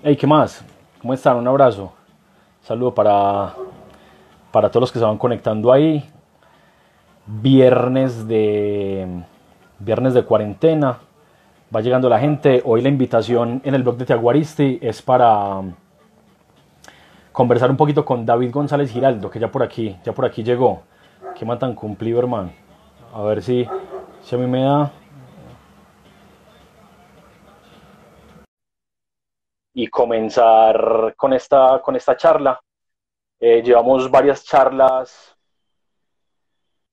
Hey, ¿qué más? ¿Cómo están? Un abrazo. Saludo para, para todos los que se van conectando ahí. Viernes de, viernes de cuarentena. Va llegando la gente. Hoy la invitación en el blog de Tiaguaristi es para conversar un poquito con David González Giraldo, que ya por aquí, ya por aquí llegó. Qué man tan cumplido, hermano. A ver si, si a mí me da. Y comenzar con esta, con esta charla. Eh, llevamos varias charlas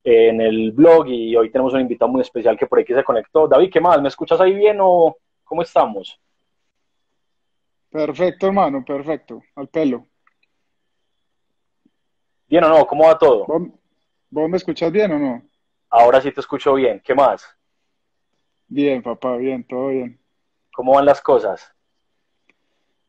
en el blog y hoy tenemos un invitado muy especial que por aquí se conectó. David, ¿qué más? ¿Me escuchas ahí bien o cómo estamos? Perfecto, hermano, perfecto. Al pelo. ¿Bien o no? ¿Cómo va todo? ¿Vos, vos me escuchas bien o no? Ahora sí te escucho bien. ¿Qué más? Bien, papá, bien, todo bien. ¿Cómo van las cosas?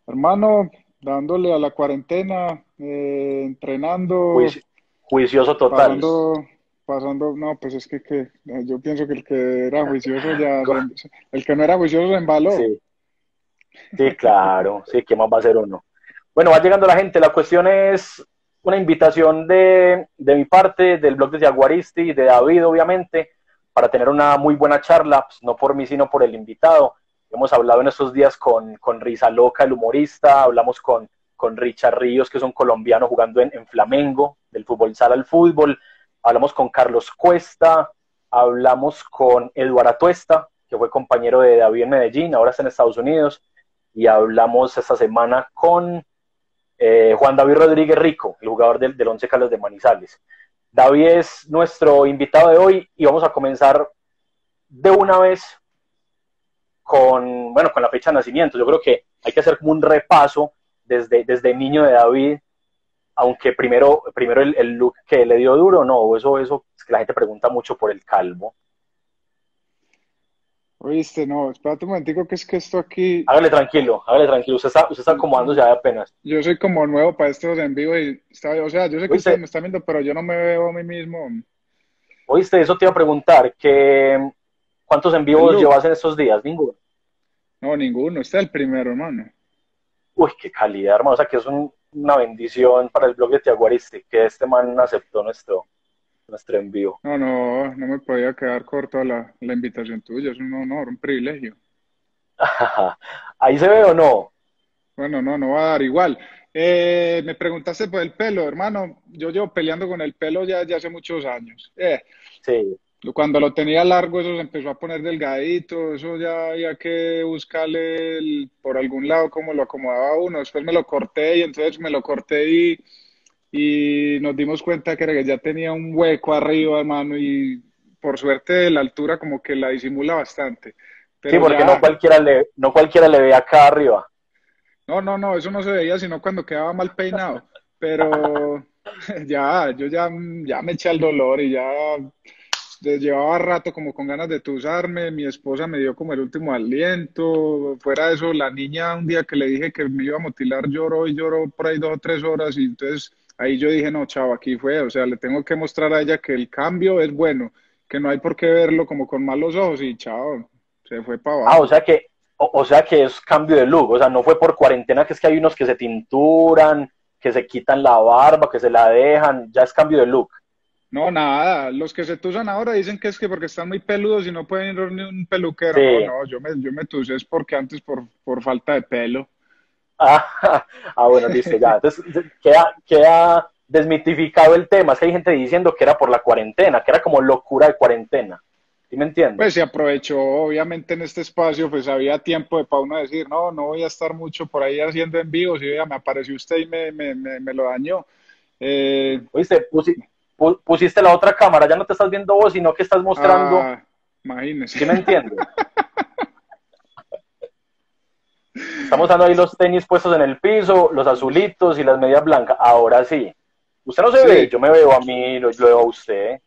Hermano, dándole a la cuarentena, eh, entrenando. Juici- juicioso total. Pasando, pasando, no, pues es que, que yo pienso que el que era juicioso ya, el que no era juicioso se embaló. Sí. Sí, claro. Sí, ¿qué más va a hacer uno? Bueno, va llegando la gente. La cuestión es una invitación de, de mi parte, del blog de Jaguaristi, de David, obviamente, para tener una muy buena charla, pues, no por mí, sino por el invitado. Hemos hablado en estos días con, con Risa Loca, el humorista, hablamos con, con Richard Ríos, que es un colombiano jugando en, en Flamengo, del fútbol sala al fútbol, hablamos con Carlos Cuesta, hablamos con Eduardo Atuesta, que fue compañero de David en Medellín, ahora está en Estados Unidos, y hablamos esta semana con eh, Juan David Rodríguez Rico, el jugador del, del Once Caldas de Manizales. David es nuestro invitado de hoy y vamos a comenzar de una vez con, bueno, con la fecha de nacimiento. Yo creo que hay que hacer como un repaso desde, desde niño de David, aunque primero, primero el, el look que le dio duro, no, eso, eso es que la gente pregunta mucho por el calvo. Oíste, no, espérate un momentico que es que esto aquí, Hágale tranquilo, hágale tranquilo, usted está, usted está acomodándose ahí apenas. yo soy como nuevo para estos en vivo y está, o sea, yo sé que ustedes me están viendo, pero yo no me veo a mí mismo. Oíste, eso te iba a preguntar, que ¿cuántos en vivos llevas en estos días? Ninguno. No, ninguno, este es el primero, hermano. Uy, qué calidad, hermano. O sea, que es un- una bendición para el blog de Tiaguaristi, que este man aceptó nuestro, nuestro envío. No, no, no me podía quedar corto la, la invitación tuya, es un honor, un privilegio. ¿Ahí se ve o no? Bueno, no, no va a dar igual. Eh, me preguntaste por el pelo, hermano. Yo llevo peleando con el pelo ya, ya hace muchos años. Eh, Sí. Cuando lo tenía largo, eso se empezó a poner delgadito. Eso ya había que buscarle el- por algún lado cómo lo acomodaba uno. Después me lo corté y entonces me lo corté y, y nos dimos cuenta que era que ya tenía un hueco arriba, hermano. Y por suerte la altura como que la disimula bastante. Sí, porque ya- no cualquiera le, no cualquiera le ve acá arriba. No, no, no, eso no se veía sino cuando quedaba mal peinado. Pero ya, yo ya, ya me eché al dolor y ya llevaba rato como con ganas de tusarme. Mi esposa me dio como el último aliento. Fuera de eso, la niña un día que le dije que me iba a mutilar lloró y lloró por ahí dos o tres horas. Y entonces ahí yo dije, no, chavo, aquí fue. O sea, le tengo que mostrar a ella que el cambio es bueno, que no hay por qué verlo como con malos ojos. Y chao, se fue para Ah, abajo. o sea que, o, o sea que es cambio de look. O sea, no fue por cuarentena, que es que hay unos que se tinturan, que se quitan la barba, que se la dejan. Ya es cambio de look. No, nada. Los que se tusan ahora dicen que es que porque están muy peludos y no pueden ir a ni un peluquero. Sí. No, no, yo me, yo me tuse es porque antes por, por falta de pelo. Ah, ah, bueno, listo, ya. Entonces, queda, queda desmitificado el tema. Es que hay gente diciendo que era por la cuarentena, que era como locura de cuarentena. ¿Sí me entiendes? Pues se aprovechó, obviamente en este espacio, pues había tiempo de para uno decir, no, no voy a estar mucho por ahí haciendo envíos y ya me apareció usted y me, me, me, me lo dañó. Eh, Oíste, pusi- pu- pusiste la otra cámara, ya no te estás viendo vos, sino que estás mostrando. ah, imagínese. ¿Sí me entiendes? Estamos dando ahí los tenis puestos en el piso, los azulitos y las medias blancas. Ahora sí. Usted no se Sí. ve, yo me veo a mí, lo, veo a usted.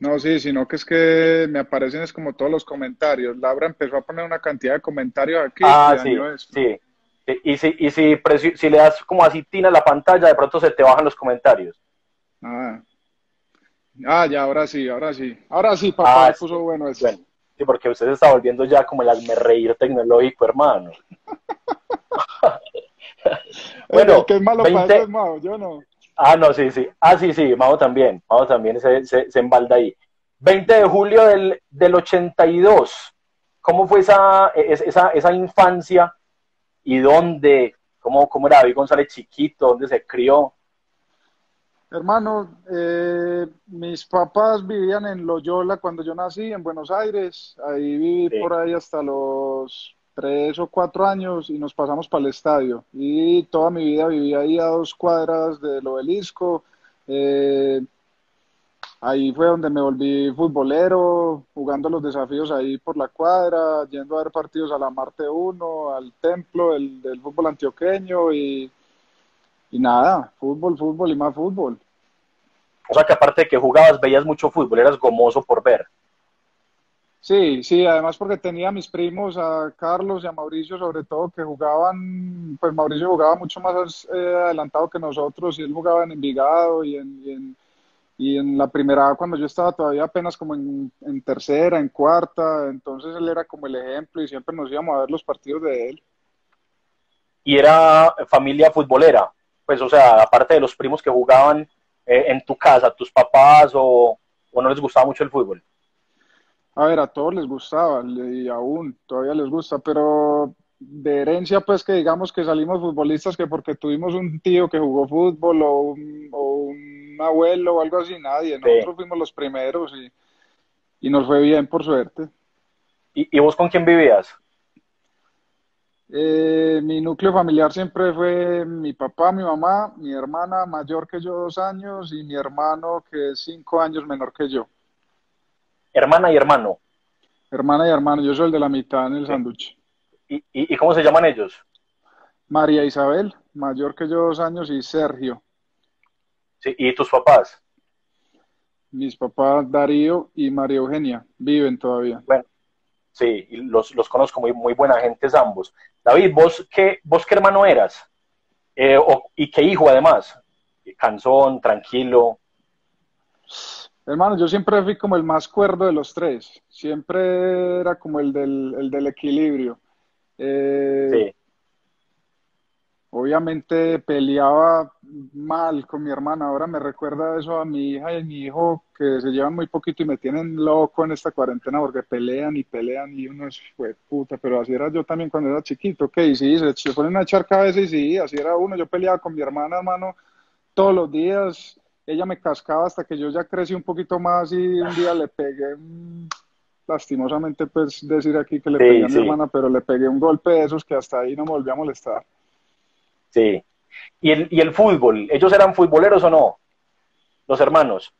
No, sí, sino que es que me aparecen es como todos los comentarios. Laura empezó a poner una cantidad de comentarios aquí Ah, sí, sí. Y si, y si, si le das como así tina a la pantalla, de pronto se te bajan los comentarios. Ah. Ah, ya, ahora sí, ahora sí. Ahora sí, papá, Ah, puso bueno eso. Bueno, sí, porque usted se está volviendo ya como el hazme reír tecnológico, hermano. bueno, que es malo para eso es Mao, yo no. Ah, no, sí, sí. Ah, sí, sí, Mao también. Mao también se, se, se embalda ahí. 20 de julio del, del 82. ¿Cómo fue esa, esa, esa infancia y dónde? ¿Cómo, ¿Cómo era David González chiquito? ¿Dónde se crió? Hermano, eh, mis papás vivían en Loyola cuando yo nací, en Buenos Aires. Ahí viví por ahí hasta los tres o cuatro años y nos pasamos para el estadio. Y toda mi vida viví ahí a dos cuadras del obelisco. Eh, ahí fue donde me volví futbolero, jugando los desafíos ahí por la cuadra, yendo a ver partidos a la Marte 1, al templo del, del fútbol antioqueño y y nada, fútbol, fútbol y más fútbol. O sea que aparte de que jugabas, veías mucho fútbol, eras gomoso por ver. Sí, sí, además porque tenía a mis primos, a Carlos y a Mauricio sobre todo, que jugaban, pues Mauricio jugaba mucho más eh, adelantado que nosotros y él jugaba en Envigado y en, y en, la primera cuando yo estaba todavía apenas como en, en, tercera, en cuarta, entonces él era como el ejemplo y siempre nos íbamos a ver los partidos de él. ¿Y era familia futbolera? Pues, o sea, aparte de los primos que jugaban eh, en tu casa, tus papás o, o, no les gustaba mucho el fútbol? A ver, a todos les gustaba y aún todavía les gusta, pero de herencia, pues que digamos que salimos futbolistas que porque tuvimos un tío que jugó fútbol o un, o un abuelo o algo así, nadie. Nosotros fuimos los primeros y, y, nos fue bien, por suerte. ¿Y, ¿Y, vos con quién vivías? Eh, mi núcleo familiar siempre fue mi papá, mi mamá, mi hermana mayor que yo dos años y mi hermano que es cinco años menor que yo. Hermana y hermano. Hermana y hermano, yo soy el de la mitad en el sándwich. ¿Y, y, cómo se llaman ellos? María Isabel, mayor que yo dos años, y Sergio. Sí, ¿Y tus papás? Mis papás Darío y María Eugenia viven todavía. Bueno, sí, los, los conozco, muy, muy buena gente ambos. David, ¿vos qué, vos qué hermano eras? Eh, ¿Y qué hijo además? Cansón, tranquilo. Hermano, yo siempre fui como el más cuerdo de los tres. Siempre era como el del, el del equilibrio. Eh, sí obviamente peleaba mal con mi hermana. Ahora me recuerda eso a mi hija y a mi hijo que se llevan muy poquito y me tienen loco en esta cuarentena porque pelean y pelean y uno es fue puta, pero así era yo también cuando era chiquito, ok, sí, se, se ponen a echar cabeza y sí, así era uno. Yo peleaba con mi hermana, hermano, todos los días. Ella me cascaba hasta que yo ya crecí un poquito más y un día le pegué, lastimosamente pues decir aquí que le pegué a mi hermana, pero le pegué un golpe de esos que hasta ahí no me volví a molestar. Sí. ¿Y el, ¿Y el fútbol? ¿Ellos eran futboleros o no? Los hermanos.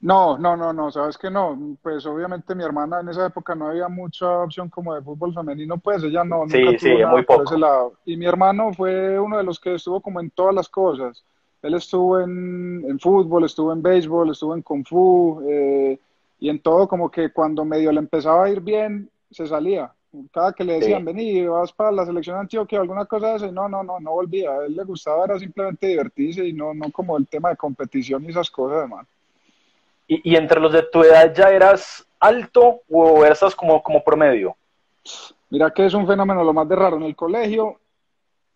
No, no, no, no, sabes que no. Pues obviamente mi hermana en esa época no había mucha opción como de fútbol femenino, pues ella no. Sí, sí, muy poco. ese lado. Y mi hermano fue uno de los que estuvo como en todas las cosas. Él estuvo en, en fútbol, estuvo en béisbol, estuvo en kung fu eh, y en todo como que cuando medio le empezaba a ir bien, se salía cada que le decían, vení, vas para la selección Antioquia o alguna cosa de eso, no, no, no, no volvía. A él le gustaba era simplemente divertirse y no, no como el tema de competición y esas cosas, hermano. ¿Y, ¿Y, entre los de tu edad ya eras alto o eras como, como promedio? Mira que es un fenómeno lo más de raro. En el colegio,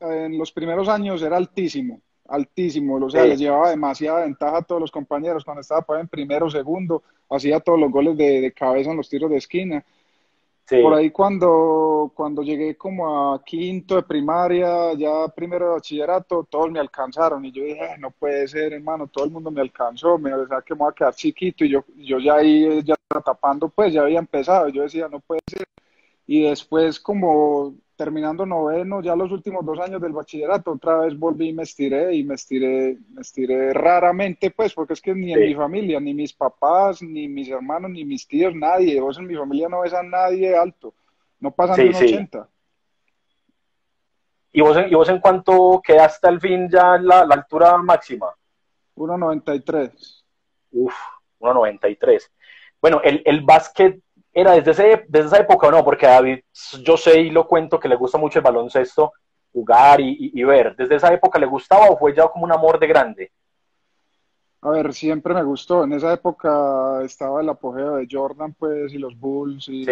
en los primeros años era altísimo, altísimo. O sea, les llevaba demasiada ventaja a todos los compañeros. Cuando estaba por en primero o segundo, hacía todos los goles de, de cabeza en los tiros de esquina por ahí cuando, cuando llegué como a quinto de primaria, ya primero de bachillerato, todos me alcanzaron y yo dije, no puede ser, hermano, todo el mundo me alcanzó, me decía que me voy a quedar chiquito y yo, yo ya ahí, ya tapando, pues ya había empezado, yo decía, no puede ser. Y después como terminando noveno, ya los últimos dos años del bachillerato, otra vez volví y me estiré y me estiré, me estiré raramente, pues, porque es que ni en mi familia, ni mis papás, ni mis hermanos, ni mis tíos, nadie, vos en mi familia no ves a nadie alto, no pasan de un 80. ¿Y vos, en, ¿Y vos en cuánto quedaste al fin ya la, la altura máxima? 1,93. Uf, 1,93. Bueno, el, el básquet era desde, ese, desde esa época o no, porque a David yo sé y lo cuento que le gusta mucho el baloncesto, jugar y, ver. ¿Desde esa época le gustaba o fue ya como un amor de grande? A ver, siempre me gustó. En esa época estaba el apogeo de Jordan, pues, y los Bulls, y,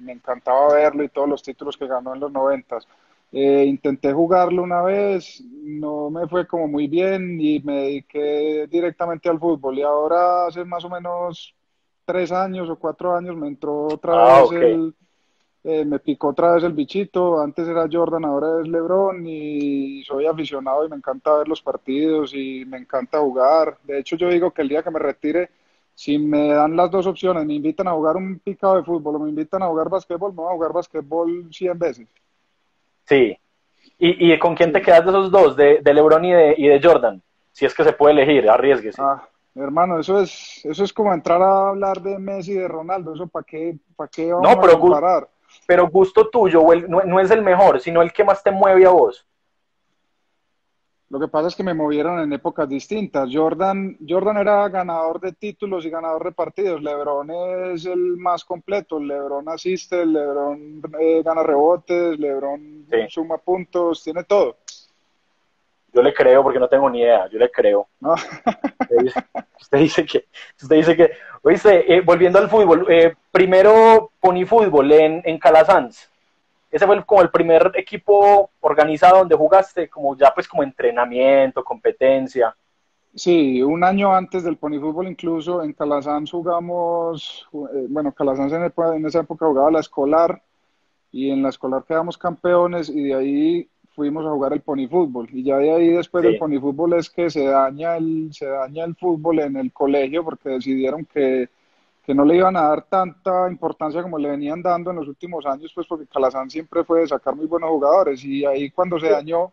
me encantaba verlo y todos los títulos que ganó en los noventas. Eh, intenté jugarlo una vez, no me fue como muy bien y me dediqué directamente al fútbol. Y ahora hace más o menos tres años o cuatro años me entró otra Ah, vez el, eh, me picó otra vez el bichito. Antes era Jordan, ahora es LeBron y soy aficionado y me encanta ver los partidos y me encanta jugar. De hecho, yo digo que el día que me retire, si me dan las dos opciones, me invitan a jugar un picado de fútbol o me invitan a jugar basquetbol, me voy a jugar basquetbol 100 veces. Sí. ¿Y, y con quién te quedas de esos dos, de, de LeBron y de, y de Jordan? Si es que se puede elegir, arriesguese. Ah, hermano, eso es, eso es como entrar a hablar de Messi y de Ronaldo. ¿Eso para qué, para qué vamos No, pero a comparar? Pero gusto tuyo, o el- no, no es el mejor, sino el que más te mueve a vos. Lo que pasa es que me movieron en épocas distintas. Jordan, Jordan era ganador de títulos y ganador de partidos. LeBron es el más completo. LeBron asiste, LeBron eh, gana rebotes, LeBron Sí. suma puntos, tiene todo. Yo le creo porque no tengo ni idea, yo le creo. ¿no? Usted dice, usted dice que, usted dice que, oíste, eh, volviendo al fútbol, eh, primero Pony Fútbol en, en Calasanz. Ese fue el- como el primer equipo organizado donde jugaste, como ya pues como entrenamiento, competencia. Sí, un año antes del Pony Fútbol incluso en Calasanz jugamos, eh, bueno, Calasanz en, epo- en esa época jugaba la escolar y en la escolar quedamos campeones y de ahí fuimos a jugar el Pony Fútbol y ya de ahí después Sí. del Pony Fútbol es que se daña el, se daña el fútbol en el colegio porque decidieron que, que no le iban a dar tanta importancia como le venían dando en los últimos años, pues porque Calasanz siempre fue de sacar muy buenos jugadores y ahí cuando se Sí. dañó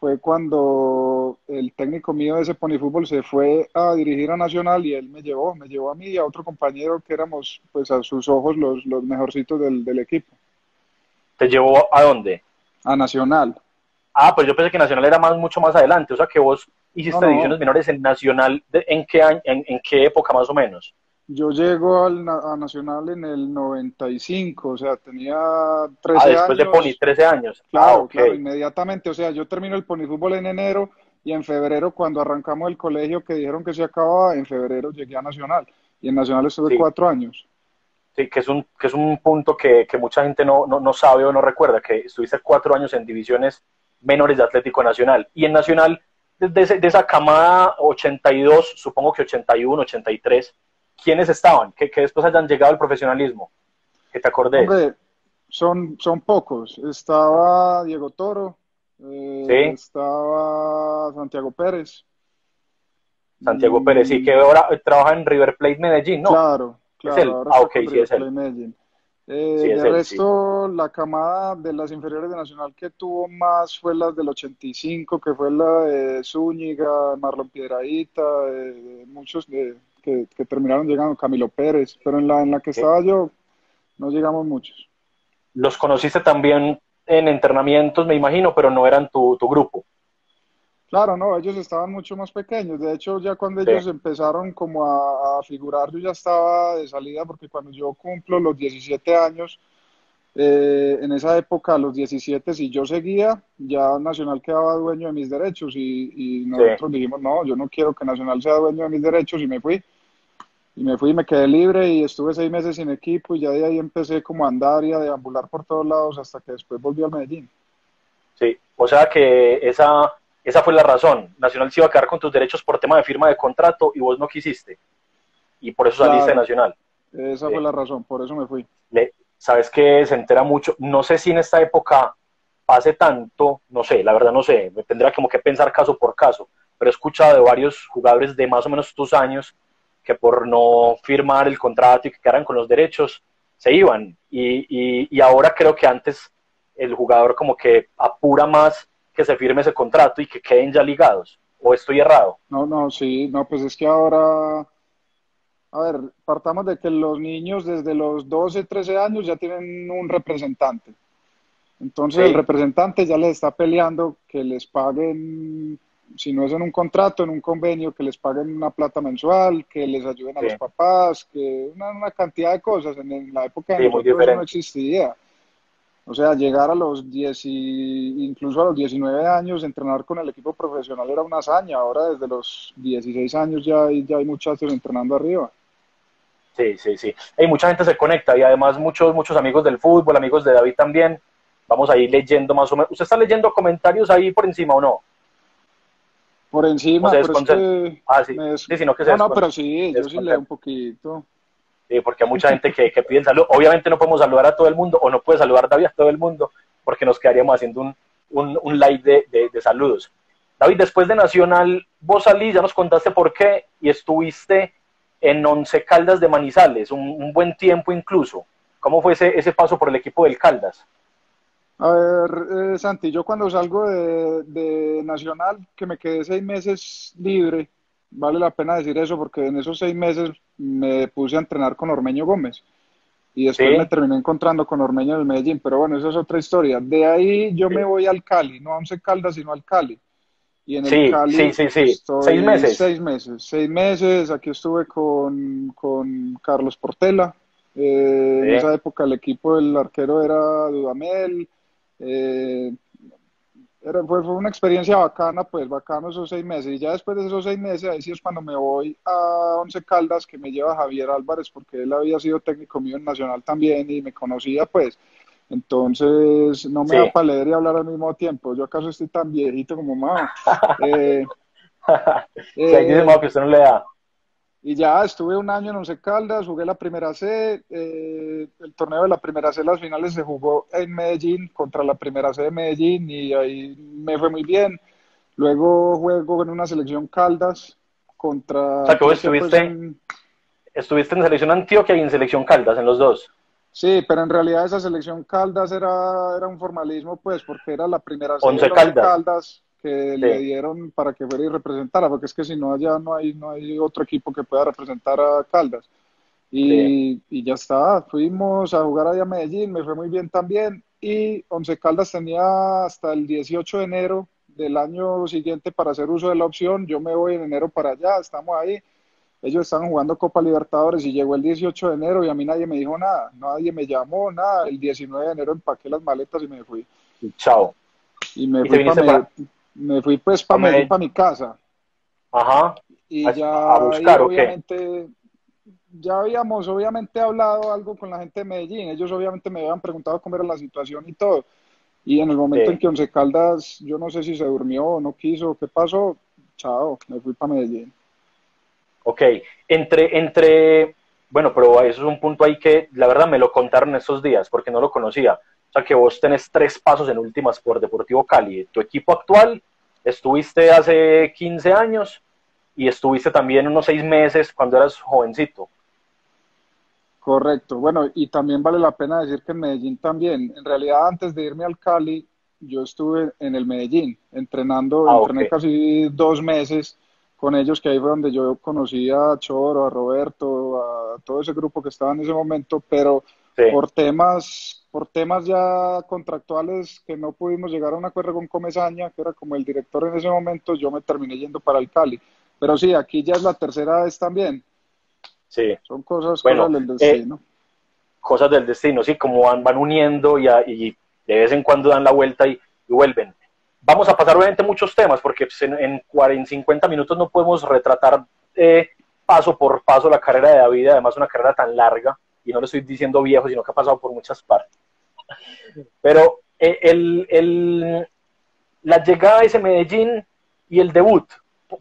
fue cuando el técnico mío de ese Pony Fútbol se fue a dirigir a Nacional y él me llevó, me llevó a mí y a otro compañero que éramos, pues a sus ojos, los, los mejorcitos del, del equipo, ¿Te llevó a dónde? A Nacional. Ah, pues yo pensé que Nacional era más, mucho más adelante, o sea que vos hiciste No, no. divisiones menores en Nacional, de- ¿en qué año, en, en qué época más o menos? Yo llego al, a Nacional en el 95, o sea, tenía 13 Ah, después de años. Pony, 13 años. Claro, ah, inmediatamente. O sea, yo termino el Pony Fútbol en enero y en febrero, cuando arrancamos el colegio que dijeron que se acababa, en febrero llegué a Nacional. Y en Nacional estuve Sí. cuatro años. Sí, que es un, que es un punto que, que mucha gente no, no, no sabe o no recuerda, que estuviste cuatro años en divisiones menores de Atlético Nacional. Y en Nacional, desde ese- de esa camada 82, supongo que 81, 83, ¿quiénes estaban? Que, que después hayan llegado al profesionalismo. Que te acordés. Hombre, son, son pocos. Estaba Diego Toro, eh, Sí. estaba Santiago Pérez. Santiago Pérez, sí, que ahora trabaja en River Plate Medellín, ¿no? Claro, claro. él? ahora Ah, ok, sí, es él. Medellín. Eh, Sí, es de él, resto, la camada de las inferiores de Nacional que tuvo más fue la del 85, que fue la de Zúñiga, Marlon Piedradita, de, de muchos de, que, que terminaron llegando, Camilo Pérez, pero en la, en la que Sí. estaba yo no llegamos muchos. Los conociste también en entrenamientos, me imagino, pero no eran tu, tu grupo. Claro, no, ellos estaban mucho más pequeños. De hecho, ya cuando Sí. ellos empezaron como a, a figurar, yo ya estaba de salida porque cuando yo cumplo los 17 años, eh, en esa época, a los 17, si yo seguía, ya Nacional quedaba dueño de mis derechos y, y nosotros dijimos, no, yo no quiero que Nacional sea dueño de mis derechos y me fui. Y me fui, me quedé libre y estuve seis meses sin equipo y ya de ahí empecé como a andar y a deambular por todos lados hasta que después volví a Medellín. Sí, o sea que esa, esa fue la razón. Nacional se iba a quedar con tus derechos por tema de firma de contrato y vos no quisiste. Y por eso saliste Claro. de Nacional. Esa fue la razón, por eso me fui. Le- Sabes que se entera mucho. No sé si en esta época pase tanto, no sé, la verdad no sé. Me tendría como que pensar caso por caso. Pero he escuchado de varios jugadores de más o menos tus años que por no firmar el contrato y que quedaran con los derechos, se iban. Y, y, y ahora creo que antes el jugador como que apura más que se firme ese contrato y que queden ya ligados. ¿O estoy errado? No, no, sí, no, pues es que ahora, a ver, partamos de que los niños desde los 12, 13 años ya tienen un representante. Entonces Sí. el representante ya les está peleando que les paguen, si no es en un contrato, en un convenio, que les paguen una plata mensual, que les ayuden a Sí. los papás, que una, una cantidad de cosas. En, la época de Sí, nosotros eso no existía. O sea, llegar a los 10 y incluso a los 19 años, entrenar con el equipo profesional era una hazaña. Ahora desde los 16 años ya hay, ya hay muchachos entrenando arriba. Sí, sí, sí. Y mucha gente se conecta y además muchos, muchos amigos del fútbol, amigos de David también, vamos a ir leyendo más o menos. ¿Usted está leyendo comentarios ahí por encima o no? Por encima, pero es que ah, sí. sí, sino que no, no, pero sí, yo sí leo un poquito. Porque hay mucha gente que, que pide el saludo. Obviamente no podemos saludar a todo el mundo, o no puede saludar David a todo el mundo, porque nos quedaríamos haciendo un, un, un live de, de, saludos. David, después de Nacional, vos salís, ya nos contaste por qué, y estuviste en Once Caldas de Manizales, un, buen tiempo incluso. ¿Cómo fue ese, ese paso por el equipo del Caldas? A ver, eh, Santi, yo cuando salgo de, Nacional, que me quedé seis meses libre, vale la pena decir eso porque en esos seis meses me puse a entrenar con Ormeño Gómez y después ¿Sí? me terminé encontrando con Ormeño del Medellín, pero bueno, esa es otra historia. De ahí yo me voy al Cali, no a Once Caldas, sino al Cali. Y en el sí, Cali sí, sí, sí. seis meses. Seis meses, seis meses. Aquí estuve con, con Carlos Portela. Eh. En esa época el equipo del arquero era Dudamel. Eh, era, fue, fue, una experiencia bacana, pues bacano esos seis meses. Y ya después de esos seis meses, ahí sí es cuando me voy a Once Caldas, que me lleva Javier Álvarez, porque él había sido técnico mío en Nacional también y me conocía, pues. Entonces, no me sí. da para leer y hablar al mismo tiempo. Yo acaso estoy tan viejito como mamá. eh, sí, eh, dice que usted no le da. Y ya estuve un año en Once Caldas, jugué la primera C, eh, el torneo de la primera C, las finales se jugó en Medellín contra la primera C de Medellín y ahí me fue muy bien. Luego juego en una selección Caldas contra... O sea, estuviste, pues, en... estuviste en selección Antioquia y en selección Caldas, en los dos. Sí, pero en realidad esa selección Caldas era, era un formalismo, pues, porque era la primera C de Caldas. Caldas que sí. le dieron para que fuera y representara, porque es que si no allá no hay, no hay otro equipo que pueda representar a Caldas. Y, sí. y ya está, fuimos a jugar allá a Medellín, me fue muy bien también, y Once Caldas tenía hasta el 18 de enero del año siguiente para hacer uso de la opción, yo me voy en enero para allá, estamos ahí, ellos estaban jugando Copa Libertadores y llegó el 18 de enero y a mí nadie me dijo nada, nadie me llamó, nada, el 19 de enero empaqué las maletas y me fui. Chao. Y me ¿Y fui para, para me fui pues para Medellín, para mi casa. Ajá. Y a, ya a buscar, obviamente, ya habíamos obviamente hablado algo con la gente de Medellín. Ellos obviamente me habían preguntado cómo era la situación y todo. Y en el momento sí. en que Once Caldas, yo no sé si se durmió o no quiso, qué pasó, chao, me fui para Medellín. Ok, entre, entre, bueno, pero eso es un punto ahí que la verdad me lo contaron estos días porque no lo conocía. O sea que vos tenés tres pasos en últimas por Deportivo Cali. Tu equipo actual, estuviste hace 15 años y estuviste también unos seis meses cuando eras jovencito. Correcto. Bueno, y también vale la pena decir que en Medellín también. En realidad, antes de irme al Cali, yo estuve en el Medellín entrenando, ah, entrené okay. casi dos meses con ellos, que ahí fue donde yo conocí a Choro, a Roberto, a todo ese grupo que estaba en ese momento, pero sí. por temas por temas ya contractuales que no pudimos llegar a un acuerdo con Comesaña, que era como el director en ese momento, yo me terminé yendo para el Cali. Pero sí, aquí ya es la tercera vez también. Sí. Son cosas, bueno, cosas del destino. Eh, cosas del destino, sí, como van, van uniendo y, a, y, de vez en cuando dan la vuelta y, y vuelven. Vamos a pasar obviamente muchos temas, porque pues, en, en, 40, en 50 minutos no podemos retratar eh, paso por paso la carrera de David, además una carrera tan larga y no le estoy diciendo viejo, sino que ha pasado por muchas partes. Pero eh, el, el, la llegada de ese Medellín y el debut,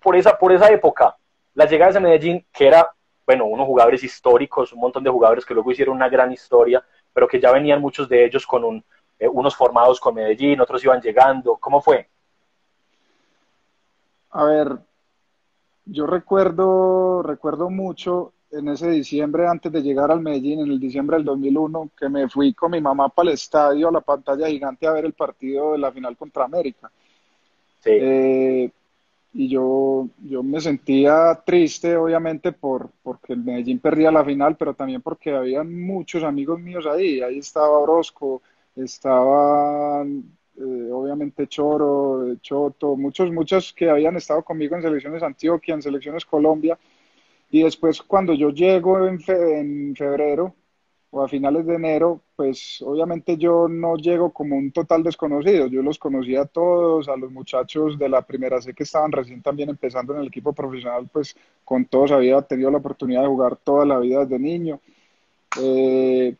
por esa, por esa época, la llegada de ese Medellín, que era, bueno, unos jugadores históricos, un montón de jugadores que luego hicieron una gran historia, pero que ya venían muchos de ellos con un, eh, unos formados con Medellín, otros iban llegando. ¿Cómo fue? A ver, yo recuerdo, recuerdo mucho en ese diciembre antes de llegar al Medellín, en el diciembre del 2001, que me fui con mi mamá para el estadio, a la pantalla gigante, a ver el partido de la final contra América. Sí. Eh, y yo, yo me sentía triste, obviamente, por, porque el Medellín perdía la final, pero también porque había muchos amigos míos ahí. Ahí estaba Orozco, estaba eh, obviamente Choro, Choto, muchos, muchos que habían estado conmigo en selecciones Antioquia, en selecciones Colombia y después cuando yo llego en, fe, en febrero o a finales de enero, pues obviamente yo no llego como un total desconocido, yo los conocía a todos, a los muchachos de la primera C que estaban recién también empezando en el equipo profesional, pues con todos había tenido la oportunidad de jugar toda la vida desde niño. Eh,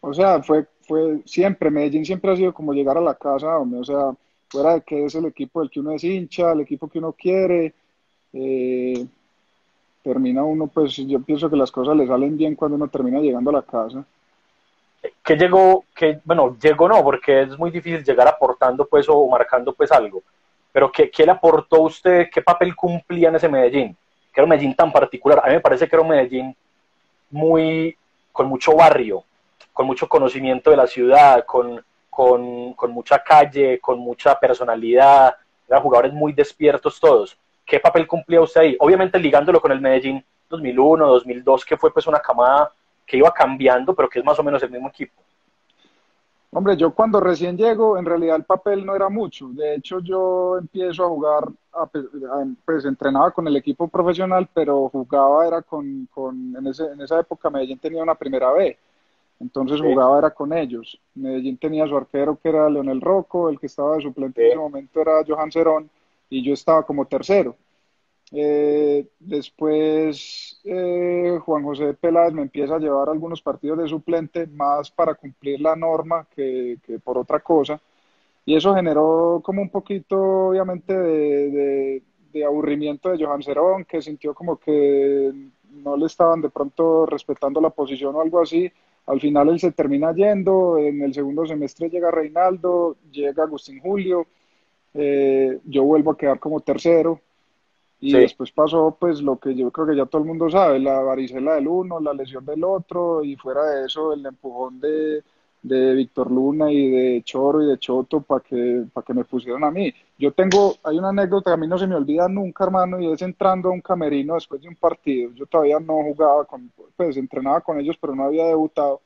o sea, fue, fue siempre, Medellín siempre ha sido como llegar a la casa, o sea, fuera de que es el equipo del que uno es hincha, el equipo que uno quiere, eh, termina uno, pues yo pienso que las cosas le salen bien cuando uno termina llegando a la casa. ¿Qué llegó, que, bueno, llegó no, porque es muy difícil llegar aportando pues o marcando pues algo, pero ¿qué, qué le aportó usted, qué papel cumplía en ese Medellín? Que era un Medellín tan particular, a mí me parece que era un Medellín muy, con mucho barrio, con mucho conocimiento de la ciudad, con, con, con mucha calle, con mucha personalidad, eran jugadores muy despiertos todos. ¿Qué papel cumplía usted ahí? Obviamente ligándolo con el Medellín 2001, 2002, que fue pues una camada que iba cambiando, pero que es más o menos el mismo equipo. Hombre, yo cuando recién llego, en realidad el papel no era mucho. De hecho, yo empiezo a jugar, pues entrenaba con el equipo profesional, pero jugaba era con, con en, ese, en esa época Medellín tenía una primera B. Entonces jugaba era con ellos. Medellín tenía su arquero que era Leonel Rocco, el que estaba de suplente en ese momento era Johan Cerón y yo estaba como tercero. Eh, después eh, Juan José Peláez me empieza a llevar algunos partidos de suplente más para cumplir la norma que, por otra cosa. Y eso generó como un poquito, obviamente, de, aburrimiento de Johan Cerón, que sintió como que no le estaban de pronto respetando la posición o algo así. Al final él se termina yendo, en el segundo semestre llega Reinaldo, llega Agustín Julio, eh, yo vuelvo a quedar como tercero, y después pasó pues lo que yo creo que ya todo el mundo sabe, la varicela del uno, la lesión del otro y fuera de eso el empujón de, de Víctor Luna y de Choro y de Choto para que, para que me pusieran a mí. Yo tengo, hay una anécdota que a mí no se me olvida nunca, hermano, y es entrando a un camerino después de un partido. Yo todavía no jugaba con, pues entrenaba con ellos, pero no había debutado.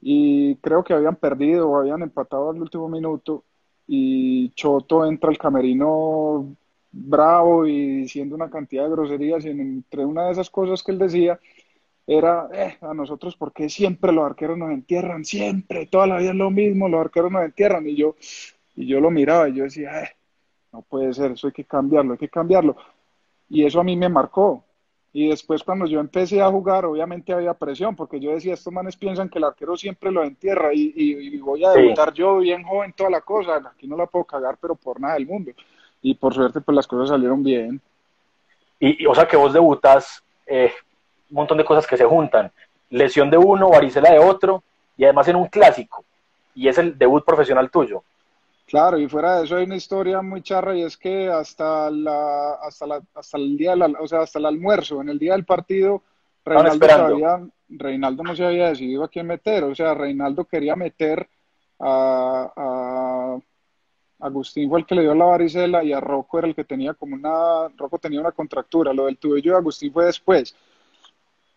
Y creo que habían perdido o habían empatado al último minuto. Y Choto entra al camerino bravo y diciendo una cantidad de groserías y entre una de esas cosas que él decía era, eh, a nosotros, porque siempre los arqueros nos entierran? Siempre, toda la vida es lo mismo, los arqueros nos entierran. Y yo, y yo lo miraba y yo decía, eh, no puede ser, eso hay que cambiarlo, hay que cambiarlo. Y eso a mí me marcó. Y después cuando yo empecé a jugar, obviamente había presión, porque yo decía, estos manes piensan que el arquero siempre lo entierra y, y, voy a debutar yo bien joven toda la cosa, aquí no la puedo cagar, pero por nada del mundo y por suerte pues las cosas salieron bien. Y, o sea que vos debutas eh, un montón de cosas que se juntan, lesión de uno, varicela de otro y además en un clásico y es el debut profesional tuyo. Claro, y fuera de eso hay una historia muy charra y es que hasta la, hasta la, hasta el día, o sea, hasta el almuerzo, en el día del partido, Reinaldo, Reinaldo no se había decidido a quién meter, o sea, Reinaldo quería meter a Agustín fue el que le dio la varicela y a Rocco era el que tenía como una, Rocco tenía una contractura, lo del tuyo de Agustín fue después.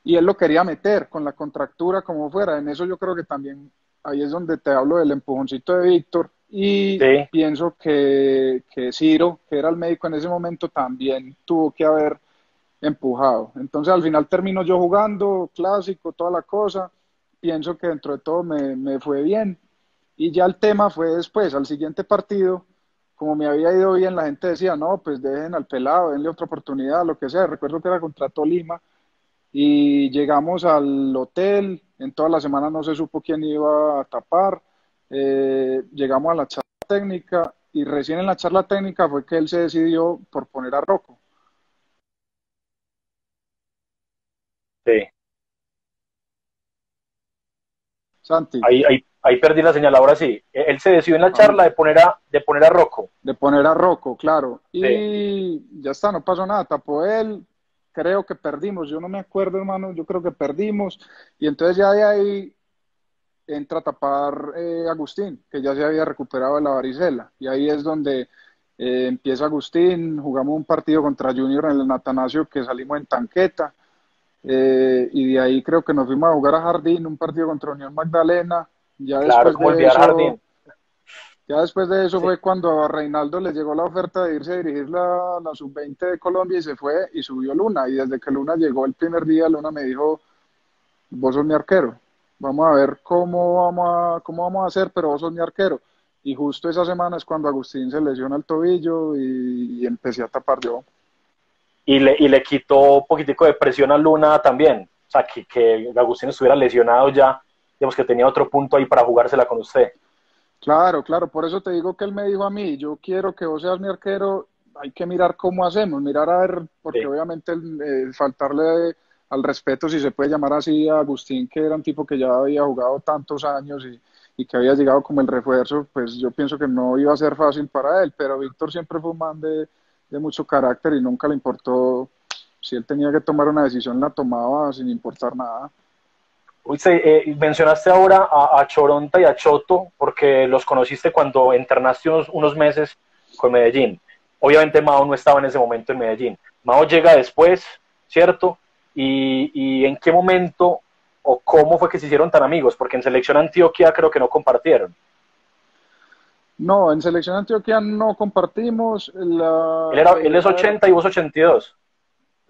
Y él lo quería meter con la contractura como fuera. En eso yo creo que también ahí es donde te hablo del empujoncito de Víctor. Y pienso que, que Ciro, que era el médico en ese momento, también tuvo que haber empujado. Entonces al final termino yo jugando, clásico, toda la cosa. Pienso que dentro de todo me, me fue bien y ya el tema fue después, al siguiente partido, como me había ido bien, la gente decía, no, pues dejen al pelado, denle otra oportunidad, lo que sea. Recuerdo que era contra Tolima y llegamos al hotel, en toda la semana no se supo quién iba a tapar, eh, llegamos a la charla técnica y recién en la charla técnica fue que él se decidió por poner a Rocco. Sí. Santi. Ahí, ahí, ahí perdí la señal, ahora sí. E-, él se decidió en la charla de poner a, de poner a Rocco. De poner a Rocco, claro. Y ya está, no pasó nada, tapó él, creo que perdimos, yo no me acuerdo hermano, yo creo que perdimos. Y entonces ya de ahí entra a tapar eh, Agustín, que ya se había recuperado de la varicela. Y ahí es donde eh, empieza Agustín, jugamos un partido contra Junior en el Natanasio que salimos en tanqueta. Eh, y de ahí creo que nos fuimos a jugar a Jardín, un partido contra Unión Magdalena, ya después de eso, Ya después de eso fue cuando a Reinaldo le llegó la oferta de irse a dirigir la, la sub-20 de Colombia y se fue y subió Luna. Y desde que Luna llegó el primer día, Luna me dijo, vos sos mi arquero. Vamos a ver cómo vamos a, cómo vamos a hacer, pero vos sos mi arquero. Y justo esa semana es cuando Agustín se lesiona el tobillo y, empecé a tapar yo. Y le, y le quitó un poquitico de presión a Luna también. O sea, que, que Agustín estuviera lesionado ya digamos que tenía otro punto ahí para jugársela con usted. Claro, claro, por eso te digo que él me dijo a mí, yo quiero que vos seas mi arquero, hay que mirar cómo hacemos, mirar a ver, porque obviamente eh, faltarle al respeto, si se puede llamar así, a Agustín, que era un tipo que ya había jugado tantos años y, y que había llegado como el refuerzo, pues yo pienso que no iba a ser fácil para él, pero Víctor siempre fue un man de, de mucho carácter y nunca le importó, si él tenía que tomar una decisión, la tomaba sin importar nada. Eh, mencionaste ahora a, Choronta y a Choto porque los conociste cuando internaste unos, meses con Medellín. Obviamente Mao no estaba en ese momento en Medellín. Mao llega después, ¿cierto? Y, y, en qué momento o cómo fue que se hicieron tan amigos? Porque en Selección Antioquia creo que no compartieron. No, en Selección Antioquia no compartimos. La, él, era, él es 80 y vos 82.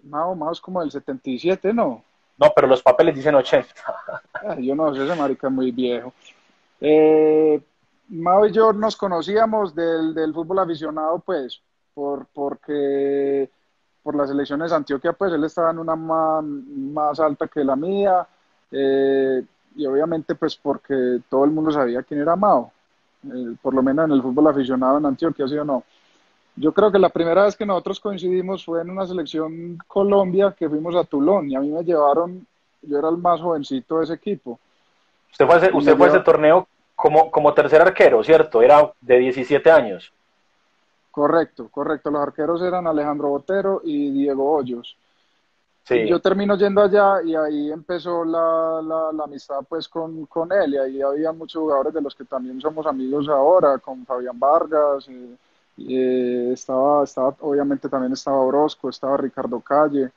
Mao, Mao es como del 77, ¿no? No, pero los papeles dicen 80. yo no sé, ese marica es muy viejo. Eh, Mao y yo nos conocíamos del, del fútbol aficionado, pues, por, porque por las elecciones de Antioquia, pues él estaba en una más, más alta que la mía, eh, y obviamente pues porque todo el mundo sabía quién era Mao, eh, por lo menos en el fútbol aficionado en Antioquia, ¿sí o no? Yo creo que la primera vez que nosotros coincidimos fue en una selección Colombia que fuimos a Tulón y a mí me llevaron, yo era el más jovencito de ese equipo. Usted fue a ese, usted fue ese torneo como, como tercer arquero, ¿cierto? Era de 17 años. Correcto, correcto. Los arqueros eran Alejandro Botero y Diego Hoyos. Sí. yo termino yendo allá y ahí empezó la, la, amistad pues con, con, él y ahí había muchos jugadores de los que también somos amigos ahora, con Fabián Vargas, eh, eh, estaba, estaba, obviamente también estaba Orozco, estaba Ricardo Calle,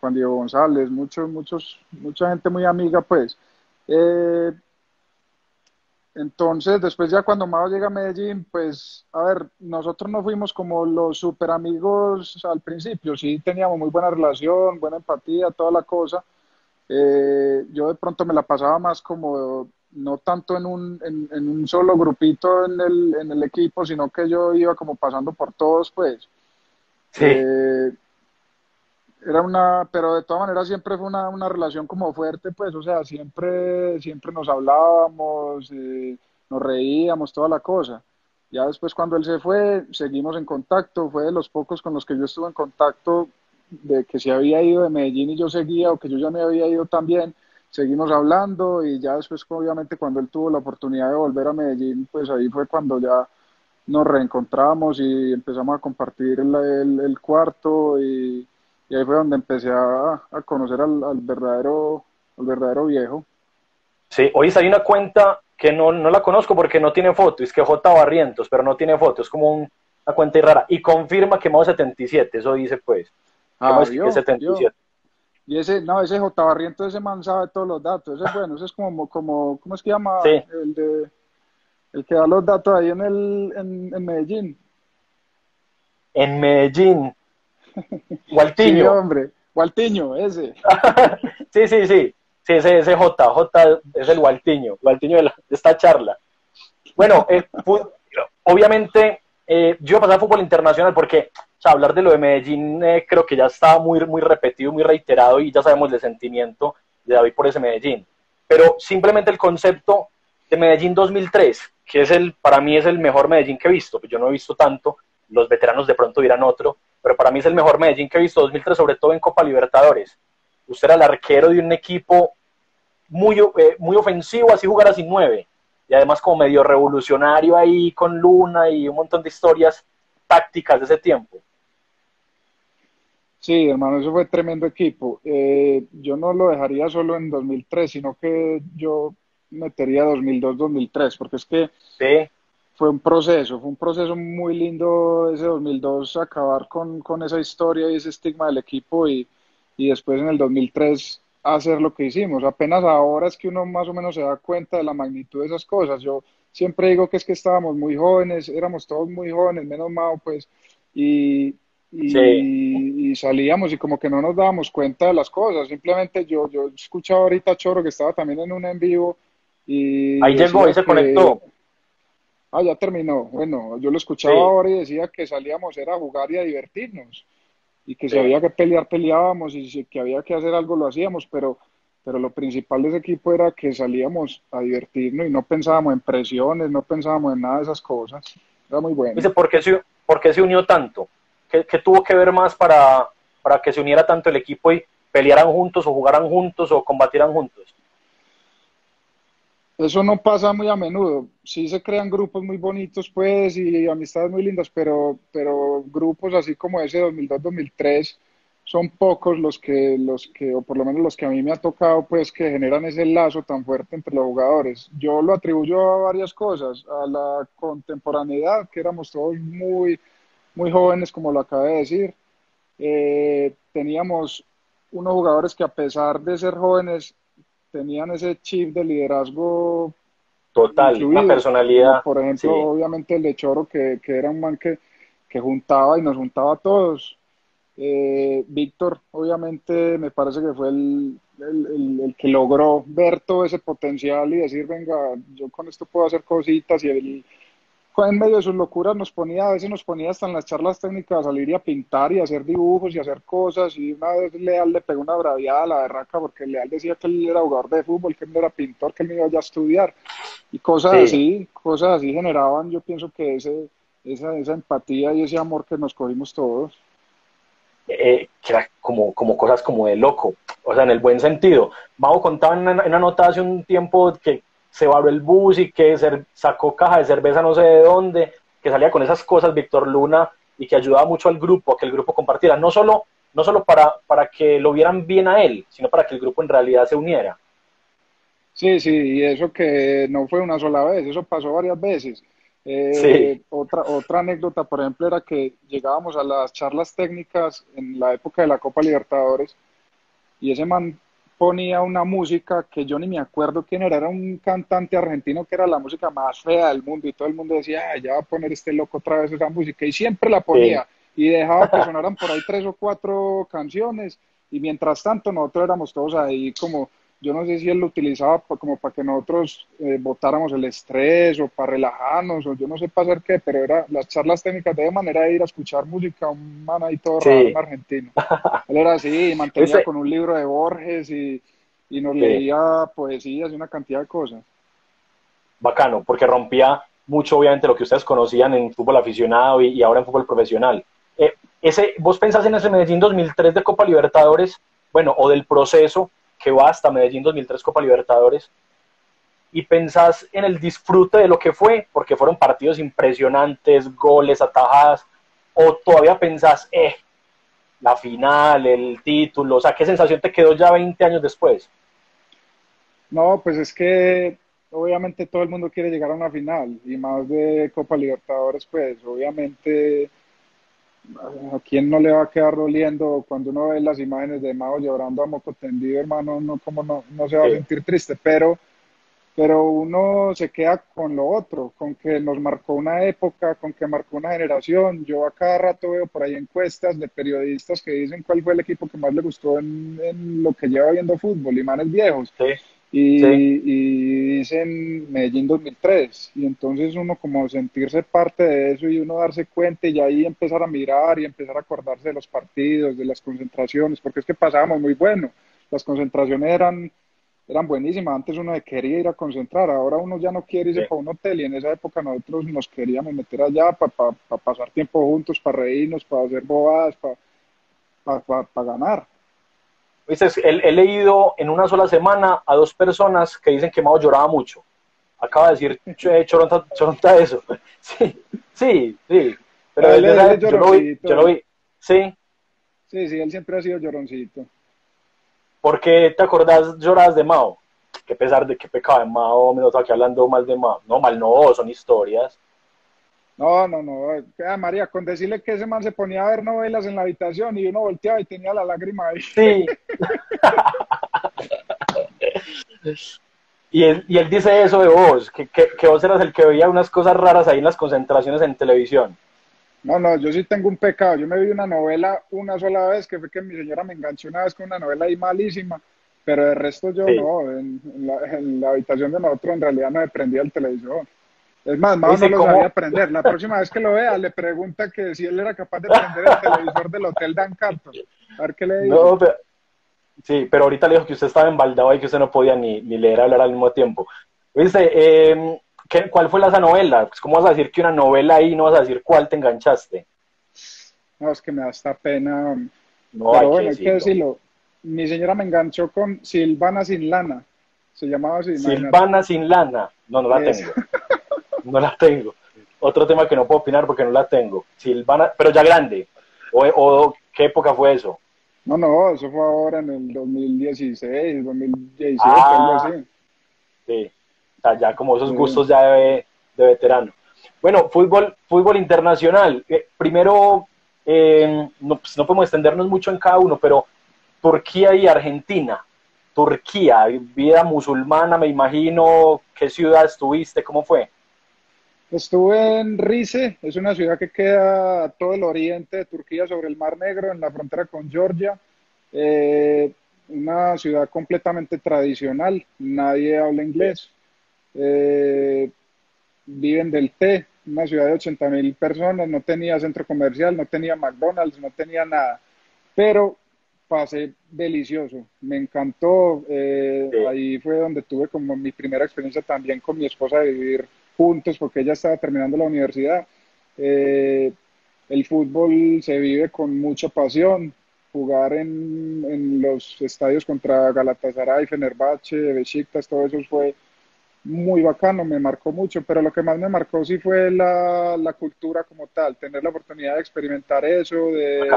Juan Diego González, muchos, muchos, mucha gente muy amiga, pues. Eh, entonces, después ya cuando Mao llega a Medellín, pues, a ver, nosotros no fuimos como los super amigos al principio, sí teníamos muy buena relación, buena empatía, toda la cosa. Eh, yo de pronto me la pasaba más como no tanto en un, en, un solo grupito en el, en el, equipo, sino que yo iba como pasando por todos, pues. Sí. Eh, era una, pero de todas maneras siempre fue una, una, relación como fuerte, pues, o sea, siempre, siempre nos hablábamos, eh, nos reíamos, toda la cosa. Ya después cuando él se fue, seguimos en contacto, fue de los pocos con los que yo estuve en contacto de que se había ido de Medellín y yo seguía, o que yo ya me había ido también, seguimos hablando y ya después obviamente cuando él tuvo la oportunidad de volver a Medellín, pues ahí fue cuando ya nos reencontramos y empezamos a compartir el, el, cuarto y, ahí fue donde empecé a, a conocer al, al, verdadero al verdadero viejo. Sí, hoy hay una cuenta que no, no la conozco porque no tiene foto, es que J Barrientos, pero no tiene foto, es como una cuenta rara y confirma que Mao 77, eso dice pues. Ah, que 77. Y ese, no, ese J. Barriento, ese man sabe todos los datos. Ese es bueno, ese es como, como ¿cómo es que llama? El de, el que da los datos ahí en el, en, Medellín. En Medellín. Gualtiño. sí, hombre. Gualtiño, ese. sí, sí, sí. Sí, ese, ese J. J es el Gualtiño. Gualtiño de, esta charla. Bueno, eh, obviamente eh, yo a pasar fútbol internacional porque hablar de lo de Medellín eh, creo que ya estaba muy, muy repetido, muy reiterado y ya sabemos el sentimiento de David por ese Medellín. Pero simplemente el concepto de Medellín 2003, que es el, para mí es el mejor Medellín que he visto, pues yo no he visto tanto, los veteranos de pronto dirán otro, pero para mí es el mejor Medellín que he visto 2003, sobre todo en Copa Libertadores. Usted era el arquero de un equipo muy, eh, muy ofensivo, así jugara sin nueve y además como medio revolucionario ahí con Luna y un montón de historias tácticas de ese tiempo. Sí, hermano, eso fue tremendo equipo. Eh, yo no lo dejaría solo en 2003, sino que yo metería 2002-2003, porque es que fue un proceso, fue un proceso muy lindo ese 2002 acabar con, con esa historia y ese estigma del equipo y, y después en el 2003 hacer lo que hicimos. Apenas ahora es que uno más o menos se da cuenta de la magnitud de esas cosas. Yo siempre digo que es que estábamos muy jóvenes, éramos todos muy jóvenes, menos mal, pues, y, y, salíamos y como que no nos dábamos cuenta de las cosas. Simplemente yo, yo escuchaba ahorita a Choro que estaba también en un en vivo y... Ahí llegó, ahí se conectó. Ah, ya terminó. Bueno, yo lo escuchaba ahora y decía que salíamos era a jugar y a divertirnos y que si había que pelear, peleábamos y si que había que hacer algo, lo hacíamos, pero pero lo principal de ese equipo era que salíamos a divertirnos y no pensábamos en presiones, no pensábamos en nada de esas cosas. Era muy bueno. Dice, ¿por qué se, por qué se unió tanto? ¿Qué, ¿Qué, tuvo que ver más para, para que se uniera tanto el equipo y pelearan juntos o jugaran juntos o combatieran juntos? Eso no pasa muy a menudo. Sí se crean grupos muy bonitos, pues, y amistades muy lindas, pero, pero grupos así como ese 2002-2003 son pocos los que, los que, o por lo menos los que a mí me ha tocado, pues, que generan ese lazo tan fuerte entre los jugadores. Yo lo atribuyo a varias cosas, a la contemporaneidad, que éramos todos muy, muy jóvenes, como lo acabé de decir. Eh, teníamos unos jugadores que a pesar de ser jóvenes, tenían ese chip de liderazgo total, una personalidad. por ejemplo, obviamente el de Choro, que, que era un man que, que juntaba y nos juntaba a todos eh, Víctor, obviamente, me parece que fue el, el, que logró ver todo ese potencial y decir, venga, yo con esto puedo hacer cositas. Y él, en medio de sus locuras, nos ponía, a veces nos ponía hasta en las charlas técnicas a salir y a pintar y a hacer dibujos y a hacer cosas. Y una vez Leal le pegó una braviada a la berraca porque Leal decía que él era jugador de fútbol, que él era pintor, que él iba ya a estudiar. Y cosas así, cosas así generaban, yo pienso que ese, esa, esa empatía y ese amor que nos cogimos todos eh, que era como, como cosas como de loco, o sea, en el buen sentido. Mau contaba en una, nota hace un tiempo que se varó el bus y que sacó caja de cerveza no sé de dónde, que salía con esas cosas Víctor Luna y que ayudaba mucho al grupo, a que el grupo compartiera, no solo, no solo para, para que lo vieran bien a él, sino para que el grupo en realidad se uniera. Sí, sí, y eso que no fue una sola vez, eso pasó varias veces. Eh, otra, otra anécdota, por ejemplo, era que llegábamos a las charlas técnicas en la época de la Copa Libertadores y ese man ponía una música que yo ni me acuerdo quién era, era un cantante argentino que era la música más fea del mundo y todo el mundo decía, ya va a poner este loco otra vez esa música y siempre la ponía y dejaba que sonaran por ahí tres o cuatro canciones y mientras tanto nosotros éramos todos ahí como yo no sé si él lo utilizaba como para que nosotros eh, botáramos el estrés o para relajarnos o yo no sé para hacer qué, pero era las charlas técnicas de manera de ir a escuchar música, un man ahí todo raro, un argentino. Él era así, mantenía con un libro de Borges y, y nos leía poesías y una cantidad de cosas. Bacano, porque rompía mucho obviamente lo que ustedes conocían en fútbol aficionado y, ahora en fútbol profesional. Eh, ese, ¿Vos pensás en ese Medellín 2003 de Copa Libertadores, bueno, o del proceso que va hasta Medellín 2003 Copa Libertadores, y pensás en el disfrute de lo que fue, porque fueron partidos impresionantes, goles, atajadas, o todavía pensás, eh, la final, el título, o sea, ¿qué sensación te quedó ya 20 años después? No, pues es que obviamente todo el mundo quiere llegar a una final, y más de Copa Libertadores, pues obviamente ¿A quién no le va a quedar doliendo cuando uno ve las imágenes de Mao llorando a moco tendido, hermano? No, como no, no se va a sentir triste, pero, pero uno se queda con lo otro, con que nos marcó una época, con que marcó una generación. Yo a cada rato veo por ahí encuestas de periodistas que dicen cuál fue el equipo que más le gustó en, en lo que lleva viendo fútbol, imanes viejos. Sí. Y, y, dicen Medellín 2003 y entonces uno como sentirse parte de eso y uno darse cuenta y ahí empezar a mirar y empezar a acordarse de los partidos, de las concentraciones, porque es que pasábamos muy bueno, las concentraciones eran, eran buenísimas, antes uno quería ir a concentrar, ahora uno ya no quiere irse para un hotel y en esa época nosotros nos queríamos meter allá para pasar tiempo juntos, para reírnos, para hacer bobadas, para ganar. He, leído en una sola semana a dos personas que dicen que Mao lloraba mucho. Acaba de decir Choronta, Choronta eso. Sí, sí, sí. Pero él, yo, lo vi, yo lo vi. Sí. Sí, sí, él siempre ha sido lloroncito. ¿Por qué te acordás, lloras de Mao? Que pesar de que pecaba de Mao, me noto aquí hablando mal de Mao. No, mal no, son historias. No, no, no. Ah, María, con decirle que ese man se ponía a ver novelas en la habitación y uno volteaba y tenía la lágrima ahí. Sí. y, él, y él dice eso de vos, que, que, vos eras el que veía unas cosas raras ahí en las concentraciones en televisión. No, no, yo sí tengo un pecado. Yo me vi una novela una sola vez, que fue que mi señora me enganchó una vez con una novela ahí malísima, pero de resto yo no. En, la, en, la, habitación de nosotros en realidad no me prendía el televisor. Es más, Mao no lo sabía aprender. La próxima vez que lo vea, le pregunta que si él era capaz de prender el televisor del Hotel Dan Carton. A ver qué le dice. No, pero, Sí, pero ahorita le dijo que usted estaba embaldado y que usted no podía ni, ni leer hablar al mismo tiempo. ¿Viste? Eh, ¿Cuál fue esa novela? Pues, ¿Cómo vas a decir que una novela ahí no vas a decir cuál te enganchaste? No, es que me da esta pena. No, pero bueno, hay que decirlo. Mi señora me enganchó con Silvana sin lana. Se llamaba así. Silvana sin lana. No, no la tengo. No la tengo. Otro tema que no puedo opinar porque no la tengo. Silvana, pero ya grande. ¿O, o qué época fue eso? No, no, eso fue ahora en el 2016, 2017, algo así. Sí ya como esos gustos ya de, veterano. Bueno, fútbol, fútbol internacional. Eh, primero, eh, no, pues no podemos extendernos mucho en cada uno, pero Turquía y Argentina. Turquía, vida musulmana, me imagino. ¿Qué ciudad estuviste? ¿Cómo fue? Estuve en Rize, es una ciudad que queda a todo el oriente de Turquía sobre el Mar Negro, en la frontera con Georgia. Eh, una ciudad completamente tradicional, nadie habla inglés. Eh, viven del té, una ciudad de 80 mil personas, no tenía centro comercial, no tenía McDonald's, no tenía nada, pero pasé delicioso, me encantó, eh, ahí fue donde tuve como mi primera experiencia también con mi esposa de vivir juntos, porque ella estaba terminando la universidad. Eh, el fútbol se vive con mucha pasión, jugar en, en los estadios contra Galatasaray, Fenerbahce, Besiktas, todo eso fue muy bacano, me marcó mucho, pero lo que más me marcó sí fue la, la cultura como tal, tener la oportunidad de experimentar eso, de,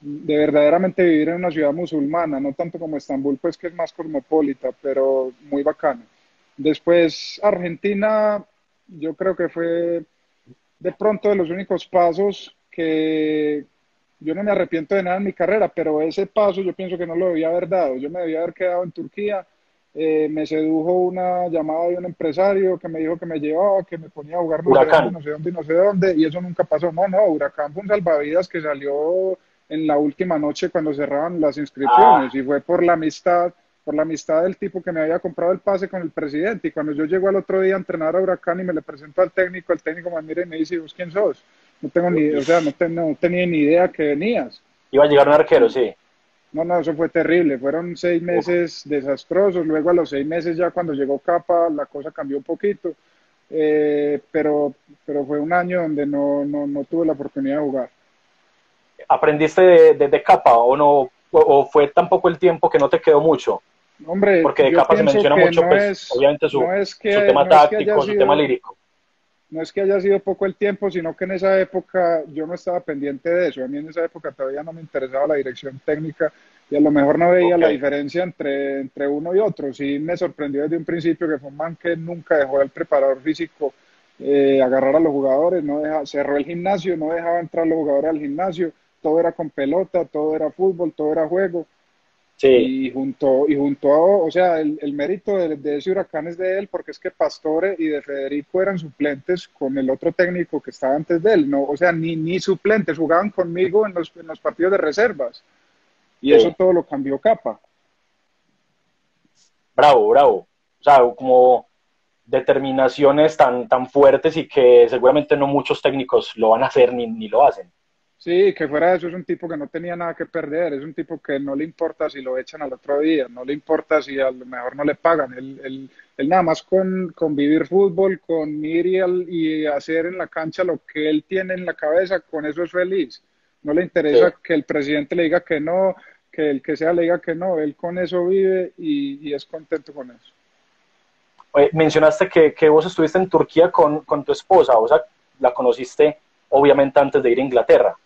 de, verdaderamente vivir en una ciudad musulmana, no tanto como Estambul, pues que es más cosmopolita, pero muy bacano. Después Argentina, yo creo que fue de pronto de los únicos pasos que yo no me arrepiento de nada en mi carrera, pero ese paso yo pienso que no lo debía haber dado, yo me debía haber quedado en Turquía eh, me sedujo una llamada de un empresario que me dijo que me llevaba, que me ponía a jugar no sé dónde, no sé dónde, y eso nunca pasó. No, no, Huracán fue un salvavidas que salió en la última noche cuando cerraban las inscripciones, ah. y fue por la amistad, por la amistad del tipo que me había comprado el pase con el presidente. Y cuando yo llego al otro día a entrenar a Huracán y me le presento al técnico, el técnico me mira y me dice, ¿vos quién sos? No tengo ni, o sea, no, no tenía ni idea que venías. Iba a llegar un arquero, sí. No, no, eso fue terrible. Fueron seis meses desastrosos. Luego a los seis meses ya cuando llegó Capa la cosa cambió un poquito. Eh, pero, pero fue un año donde no, no, no, tuve la oportunidad de jugar. ¿Aprendiste de, de, Capa o no? O, fue tampoco el tiempo que no te quedó mucho? Hombre, porque de Capa se menciona mucho, pues, obviamente su, su tema táctico, su tema lírico no es que haya sido poco el tiempo, sino que en esa época yo no estaba pendiente de eso. A mí en esa época todavía no me interesaba la dirección técnica y a lo mejor no veía la diferencia entre, entre uno y otro. Sí me sorprendió desde un principio que fue un man que nunca dejó al preparador físico eh, agarrar a los jugadores, no deja, cerró el gimnasio, no dejaba entrar los jugadores al gimnasio, todo era con pelota, todo era fútbol, todo era juego. Y junto, y junto a, o sea, el, el mérito de, de, ese huracán es de él, porque es que Pastore y de Federico eran suplentes con el otro técnico que estaba antes de él, no, o sea, ni, ni suplentes, jugaban conmigo en los, en los partidos de reservas. Y eso todo lo cambió Capa. Bravo, bravo. O sea, como determinaciones tan, tan fuertes y que seguramente no muchos técnicos lo van a hacer ni, ni lo hacen. Sí, que fuera de eso es un tipo que no tenía nada que perder, es un tipo que no le importa si lo echan al otro día, no le importa si a lo mejor no le pagan, él, él, nada más con, con, vivir fútbol, con ir y, hacer en la cancha lo que él tiene en la cabeza, con eso es feliz. No le interesa que el presidente le diga que no, que el que sea le diga que no, él con eso vive y, es contento con eso. mencionaste que, que, vos estuviste en Turquía con, con tu esposa, o sea, la conociste obviamente antes de ir a Inglaterra.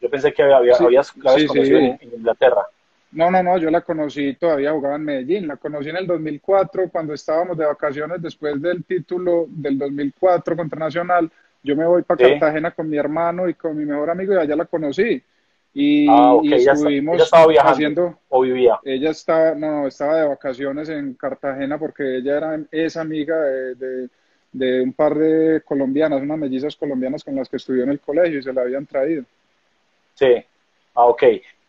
Yo pensé que había, habías, conocido En, Inglaterra. No, no, no, yo la conocí, todavía jugaba en Medellín, la conocí en el 2004 cuando estábamos de vacaciones después del título del 2004 contra Nacional. Yo me voy para Cartagena con mi hermano y con mi mejor amigo y allá la conocí. Y, ah, estuvimos ella estaba viajando, haciendo, o vivía. Ella estaba, no, estaba de vacaciones en Cartagena porque ella era esa amiga de, de un par de colombianas, unas mellizas colombianas con las que estudió en el colegio y se la habían traído. Sí, ah, ok.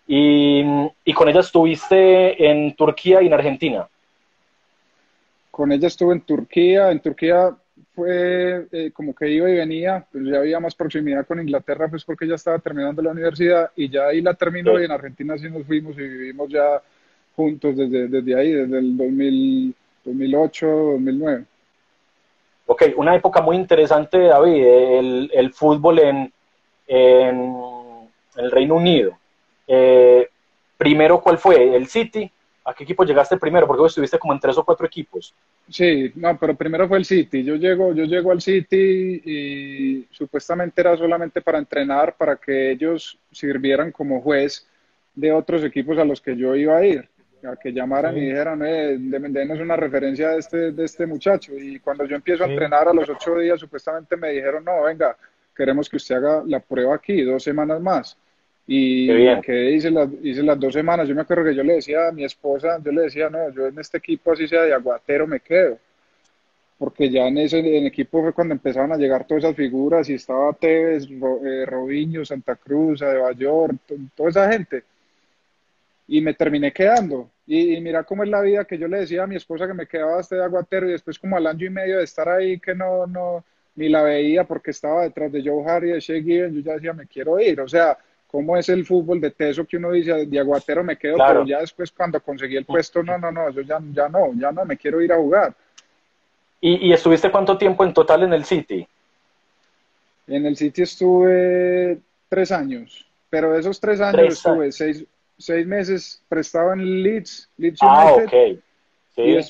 Y, y, con ella estuviste en Turquía y en Argentina. Con ella estuve en Turquía. En Turquía fue eh, como que iba y venía, pues ya había más proximidad con Inglaterra, pues porque ya estaba terminando la universidad y ya ahí la terminó y en Argentina sí nos fuimos y vivimos ya juntos desde, desde ahí, desde el 2000, 2008, 2009. Ok, una época muy interesante, David, el, el fútbol en, en, el Reino Unido. Eh, primero, ¿cuál fue? ¿El City? ¿A qué equipo llegaste primero? Porque vos estuviste como en tres o cuatro equipos. Sí, no, pero primero fue el City. Yo llego, yo llego al City y supuestamente era solamente para entrenar, para que ellos sirvieran como juez de otros equipos a los que yo iba a ir a que llamaran y dijeran, eh, denos una referencia de este, de este muchacho. Y cuando yo empiezo a entrenar a los ocho días, supuestamente me dijeron, no, venga, queremos que usted haga la prueba aquí, dos semanas más. Y que hice las, hice las dos semanas, yo me acuerdo que yo le decía a mi esposa, yo le decía, no, yo en este equipo así sea de aguatero me quedo. Porque ya en ese en equipo fue cuando empezaron a llegar todas esas figuras y estaba Tevez, eh, Robinho, Santa Cruz, Adebayor, toda esa gente. Y me terminé quedando y, mira cómo es la vida que yo le decía a mi esposa que me quedaba este aguatero y después como al año y medio de estar ahí que no, no, ni la veía porque estaba detrás de Joe Harry, de Shea Given, yo ya decía, me quiero ir. O sea, cómo es el fútbol de teso que uno dice, de aguatero me quedo, pero ya después cuando conseguí el puesto, no, no, no, yo ya, ya no, ya no, me quiero ir a jugar. ¿Y, ¿Y, estuviste cuánto tiempo en total en el City? En el City estuve tres años, pero de esos tres años estuve seis, seis meses prestado en Leeds, Leeds ah, United.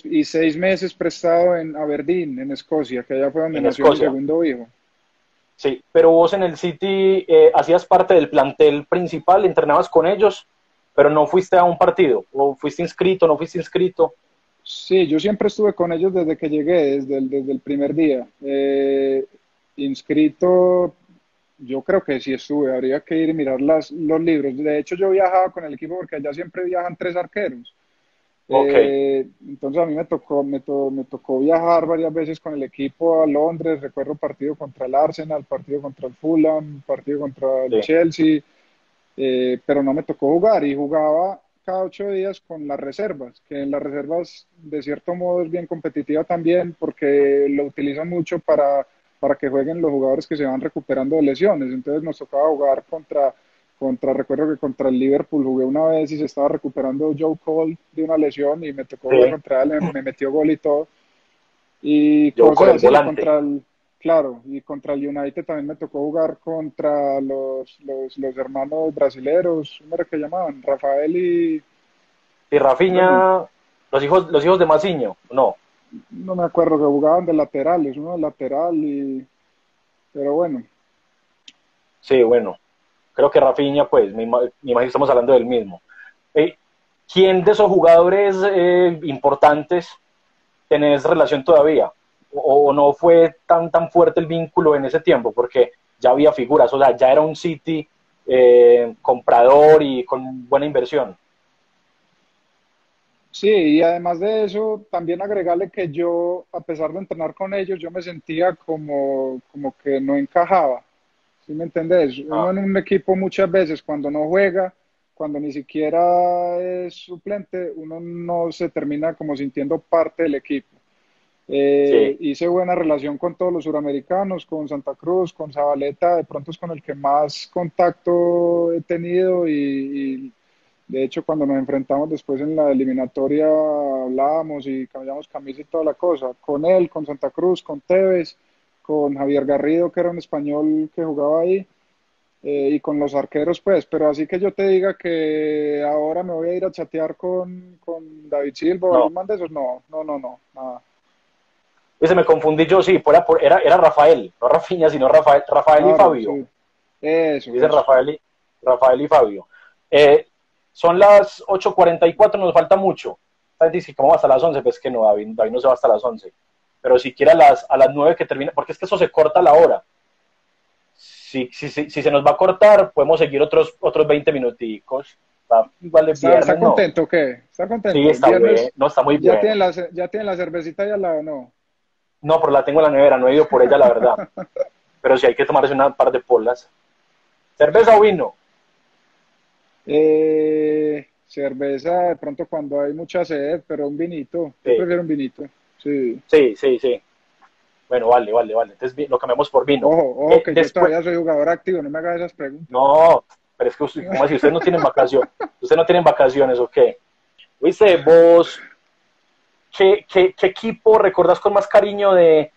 y, seis meses prestado en Aberdeen, en Escocia, que allá fue donde nació mi segundo hijo. Sí, pero vos en el City eh, hacías parte del plantel principal, entrenabas con ellos, pero no fuiste a un partido, o fuiste inscrito, no fuiste inscrito. Sí, yo siempre estuve con ellos desde que llegué, desde el, primer día. Eh, inscrito yo creo que sí estuve, habría que ir y mirar las, los libros. De hecho, yo viajaba con el equipo porque allá siempre viajan tres arqueros. Eh, entonces a mí me tocó, me, me, tocó viajar varias veces con el equipo a Londres, recuerdo partido contra el Arsenal, partido contra el Fulham, partido contra el Chelsea, eh, pero no me tocó jugar y jugaba cada ocho días con las reservas, que en las reservas de cierto modo es bien competitiva también porque lo utilizan mucho para para que jueguen los jugadores que se van recuperando de lesiones. Entonces nos tocaba jugar contra, contra recuerdo que contra el Liverpool jugué una vez y se estaba recuperando Joe Cole de una lesión y me tocó jugar contra él, me metió gol y todo. Y cosas así, contra el, claro, y contra el United también me tocó jugar contra los, los, los hermanos brasileros, ¿cómo era que llamaban? Rafael y... Y Rafinha, los hijos, los hijos de Maciño, no no me acuerdo que jugaban de laterales, uno de lateral y pero bueno. Sí, bueno, creo que Rafinha, pues, me, imagino que estamos hablando del mismo. Eh, ¿Quién de esos jugadores eh, importantes tenés relación todavía? O, no fue tan, tan fuerte el vínculo en ese tiempo? Porque ya había figuras, o sea, ya era un City eh, comprador y con buena inversión. Sí, y además de eso, también agregarle que yo, a pesar de entrenar con ellos, yo me sentía como, como que no encajaba. ¿Sí me entendés? Uno ah. en un equipo muchas veces cuando no juega, cuando ni siquiera es suplente, uno no se termina como sintiendo parte del equipo. Eh, hice buena relación con todos los suramericanos, con Santa Cruz, con Zabaleta, de pronto es con el que más contacto he tenido y de hecho, cuando nos enfrentamos después en la eliminatoria, hablábamos y cambiamos camisa y toda la cosa. Con él, con Santa Cruz, con Tevez, con Javier Garrido, que era un español que jugaba ahí, eh, y con los arqueros, pues. Pero así que yo te diga que ahora me voy a ir a chatear con, con David Silva o no. de esos, no, no, no, no, nada. Ese me confundí yo, sí, era, era, era Rafael, no Rafiña, sino Rafael, Rafael y Fabio. Eso. Dice Rafael y, Rafael y Fabio. Eh, son las 8.44, nos falta mucho. Dice, ¿cómo va hasta las 11? Pues que no, David, no se va hasta las 11. Pero si quiere a las, a las 9 que termine, porque es que eso se corta la hora. Si, si, si, se nos va a cortar, podemos seguir otros, otros 20 minuticos. Está, igual ¿Está, contento o qué? ¿Está contento? Sí, está, bien, no, está muy bien. ¿Ya tiene, la, ¿Ya tiene la cervecita lado no? No, pero la tengo en la nevera, no he ido por ella, la verdad. pero si hay que tomarse una par de polas. ¿Cerveza o vino? Eh, cerveza de pronto cuando hay mucha sed, pero un vinito. Yo prefiero un vinito. Sí. sí, sí, sí. Bueno, vale, vale, vale. Entonces lo cambiamos por vino. Ojo, ojo, eh, que yo todavía soy jugador activo, no me hagas esas preguntas. No, pero es que usted, como si ustedes no tienen vacaciones, ustedes no tienen vacaciones, ¿o qué? Oíste, vos, ¿qué, qué, equipo recordás con más cariño de,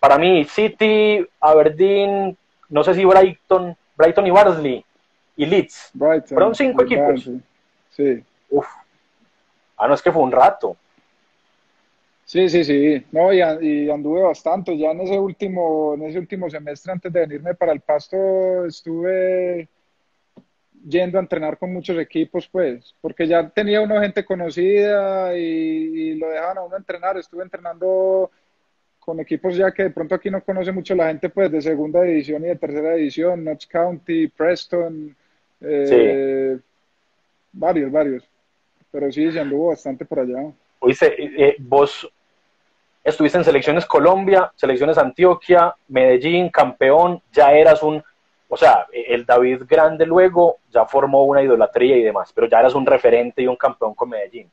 para mí, City, Aberdeen, no sé si Brighton, Brighton y Barnsley y Leeds? Brighton, Fueron cinco equipos. Sí. Uf. Ah, no, es que fue un rato. Sí, sí, sí. No, y, y, anduve bastante. Ya en ese último, en ese último semestre antes de venirme para el Pasto estuve yendo a entrenar con muchos equipos, pues, porque ya tenía una gente conocida y, lo dejaban a uno entrenar. Estuve entrenando con equipos ya que de pronto aquí no conoce mucho la gente, pues, de segunda división y de tercera división, Notch County, Preston, eh, varios, varios. Pero sí, se anduvo bastante por allá. Oíste, eh, vos estuviste en selecciones Colombia, selecciones Antioquia, Medellín, campeón, ya eras un o sea, el David Grande luego ya formó una idolatría y demás, pero ya eras un referente y un campeón con Medellín.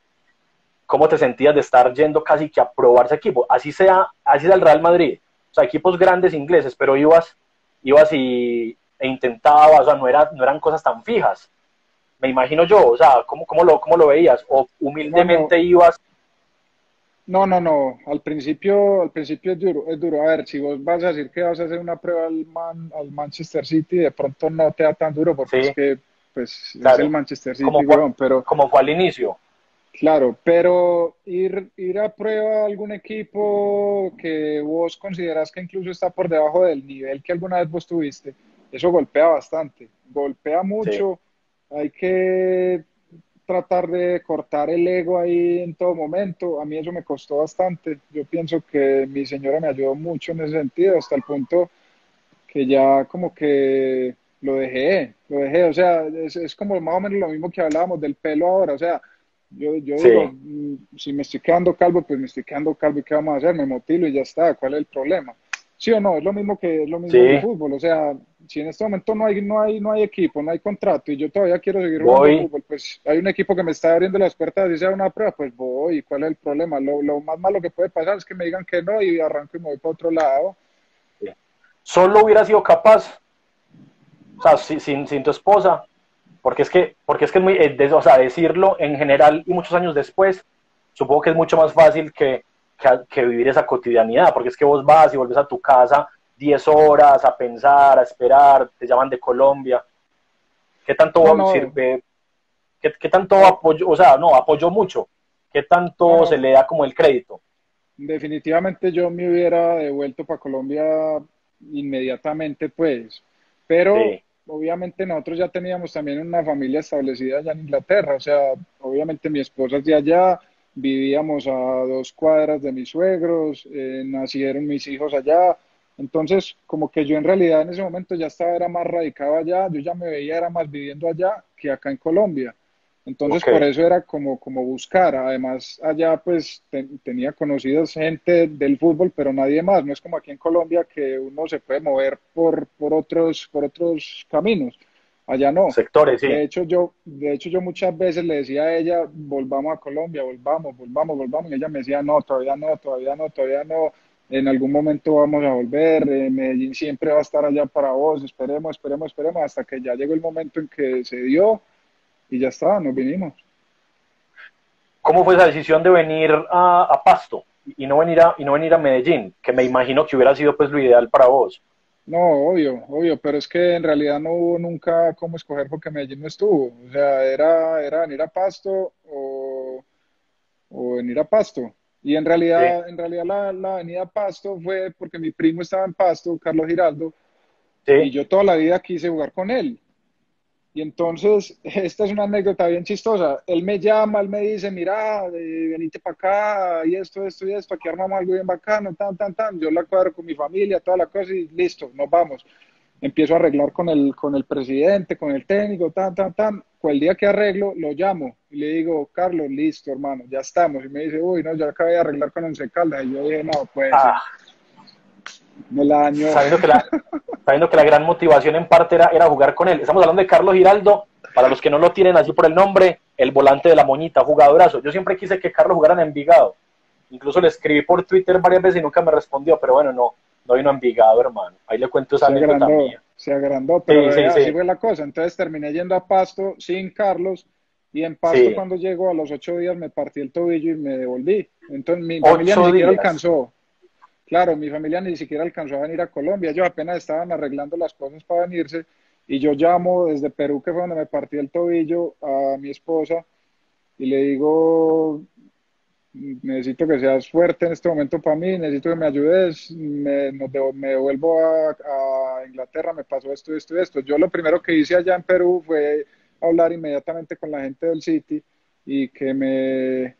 ¿Cómo te sentías de estar yendo casi que a probar ese equipo? Así sea, así sea el Real Madrid, o sea, equipos grandes ingleses, pero ibas, ibas y, e intentabas, o sea, no, era, no eran cosas tan fijas. Me imagino yo, o sea, ¿cómo, cómo, lo, cómo lo veías? ¿O humildemente ibas no, no, no. Al principio, al principio es duro, es duro. A ver, si vos vas a decir que vas a hacer una prueba al, al Manchester City, de pronto no te da tan duro porque es que pues es el Manchester City, como pero como fue al inicio. Claro, pero ir, ir a prueba a algún equipo que vos consideras que incluso está por debajo del nivel que alguna vez vos tuviste, eso golpea bastante, golpea mucho. Hay que tratar de cortar el ego ahí en todo momento. A mí eso me costó bastante. Yo pienso que mi señora me ayudó mucho en ese sentido, hasta el punto que ya como que lo dejé, lo dejé. O sea, es, como más o menos lo mismo que hablábamos del pelo ahora. O sea, yo, yo digo, mm, si me estoy quedando calvo, pues me estoy quedando calvo y ¿qué vamos a hacer? Me motilo y ya está. ¿Cuál es el problema? Sí o no, es lo mismo que es lo mismo en el fútbol. O sea, si en este momento no hay, no hay, no hay equipo, no hay contrato y yo todavía quiero seguir jugando fútbol, pues hay un equipo que me está abriendo las puertas y sea una prueba, pues voy. ¿Cuál es el problema? Lo, lo, más malo que puede pasar es que me digan que no y arranco y me voy para otro lado. Solo hubiera sido capaz, o sea, sin, sin tu esposa, porque es que, porque es que es muy, eh, o sea, decirlo en general y muchos años después, supongo que es mucho más fácil que que, vivir esa cotidianidad, porque es que vos vas y vuelves a tu casa 10 horas a pensar, a esperar, te llaman de Colombia. ¿Qué tanto sirve? ¿Qué, tanto apoyo? O sea, no, apoyó mucho. ¿Qué tanto se le da como el crédito? Definitivamente yo me hubiera devuelto para Colombia inmediatamente, pues. Pero obviamente nosotros ya teníamos también una familia establecida allá en Inglaterra. O sea, obviamente mi esposa es de allá, vivíamos a dos cuadras de mis suegros, eh, nacieron mis hijos allá, entonces como que yo en realidad en ese momento ya estaba era más radicado allá, yo ya me veía era más viviendo allá que acá en Colombia. Entonces por eso era como, como buscar, además allá pues tenía conocidos gente del fútbol, pero nadie más, no es como aquí en Colombia que uno se puede mover por, por, otros, por otros caminos. Allá no. Sectores, sí. De hecho, yo, de hecho, yo muchas veces le decía a ella, volvamos a Colombia, volvamos, volvamos, volvamos. Y ella me decía, no, todavía no, todavía no, todavía no. En algún momento vamos a volver. Eh, Medellín siempre va a estar allá para vos. Esperemos, esperemos, esperemos. Hasta que ya llegó el momento en que se dio y ya está, nos vinimos. ¿Cómo fue esa decisión de venir a, a Pasto y no venir a, y no venir a Medellín? Que me imagino que hubiera sido pues lo ideal para vos. No, obvio, obvio, pero es que en realidad no hubo nunca cómo escoger porque Medellín no estuvo. O sea, era, era venir a Pasto o, o venir a Pasto. Y en realidad, en realidad la, la, avenida Pasto fue porque mi primo estaba en Pasto, Carlos Giraldo, y yo toda la vida quise jugar con él. Y entonces, esta es una anécdota bien chistosa. Él me llama, él me dice, mira, eh, venite para acá, y esto, esto y esto, aquí armamos algo bien bacano, tan, tan, tan. Yo la cuadro con mi familia, toda la cosa, y listo, nos vamos. Empiezo a arreglar con el, con el presidente, con el técnico, tan, tan, tan. El día que arreglo, lo llamo y le digo, Carlos, listo, hermano, ya estamos. Y me dice, uy, no, ya acabé de arreglar con Once Caldas. Y yo dije, no, pues, ah. Sabiendo que la, sabiendo que la gran motivación en parte era, era jugar con él. Estamos hablando de Carlos Giraldo, para los que no lo tienen así por el nombre, el volante de la moñita, jugadorazo. Yo siempre quise que Carlos jugara en Envigado. Incluso le escribí por Twitter varias veces y nunca me respondió, pero bueno, no, no vino a Envigado, hermano. Ahí le cuento esa anécdota mía. Se agrandó, pero así fue la cosa. Entonces terminé yendo a Pasto sin Carlos Y en Pasto cuando llego a los ocho días me partí el tobillo y me devolví. Entonces mi familia ni siquiera alcanzó. Claro, mi familia ni siquiera alcanzó a venir a Colombia. Ellos apenas estaban arreglando las cosas para venirse. Y yo llamo desde Perú, que fue donde me partí el tobillo, a mi esposa y le digo, necesito que seas fuerte en este momento para mí, necesito que me ayudes, me, me devuelvo a, a, Inglaterra, me pasó esto, esto esto. Yo lo primero que hice allá en Perú fue hablar inmediatamente con la gente del City y que me...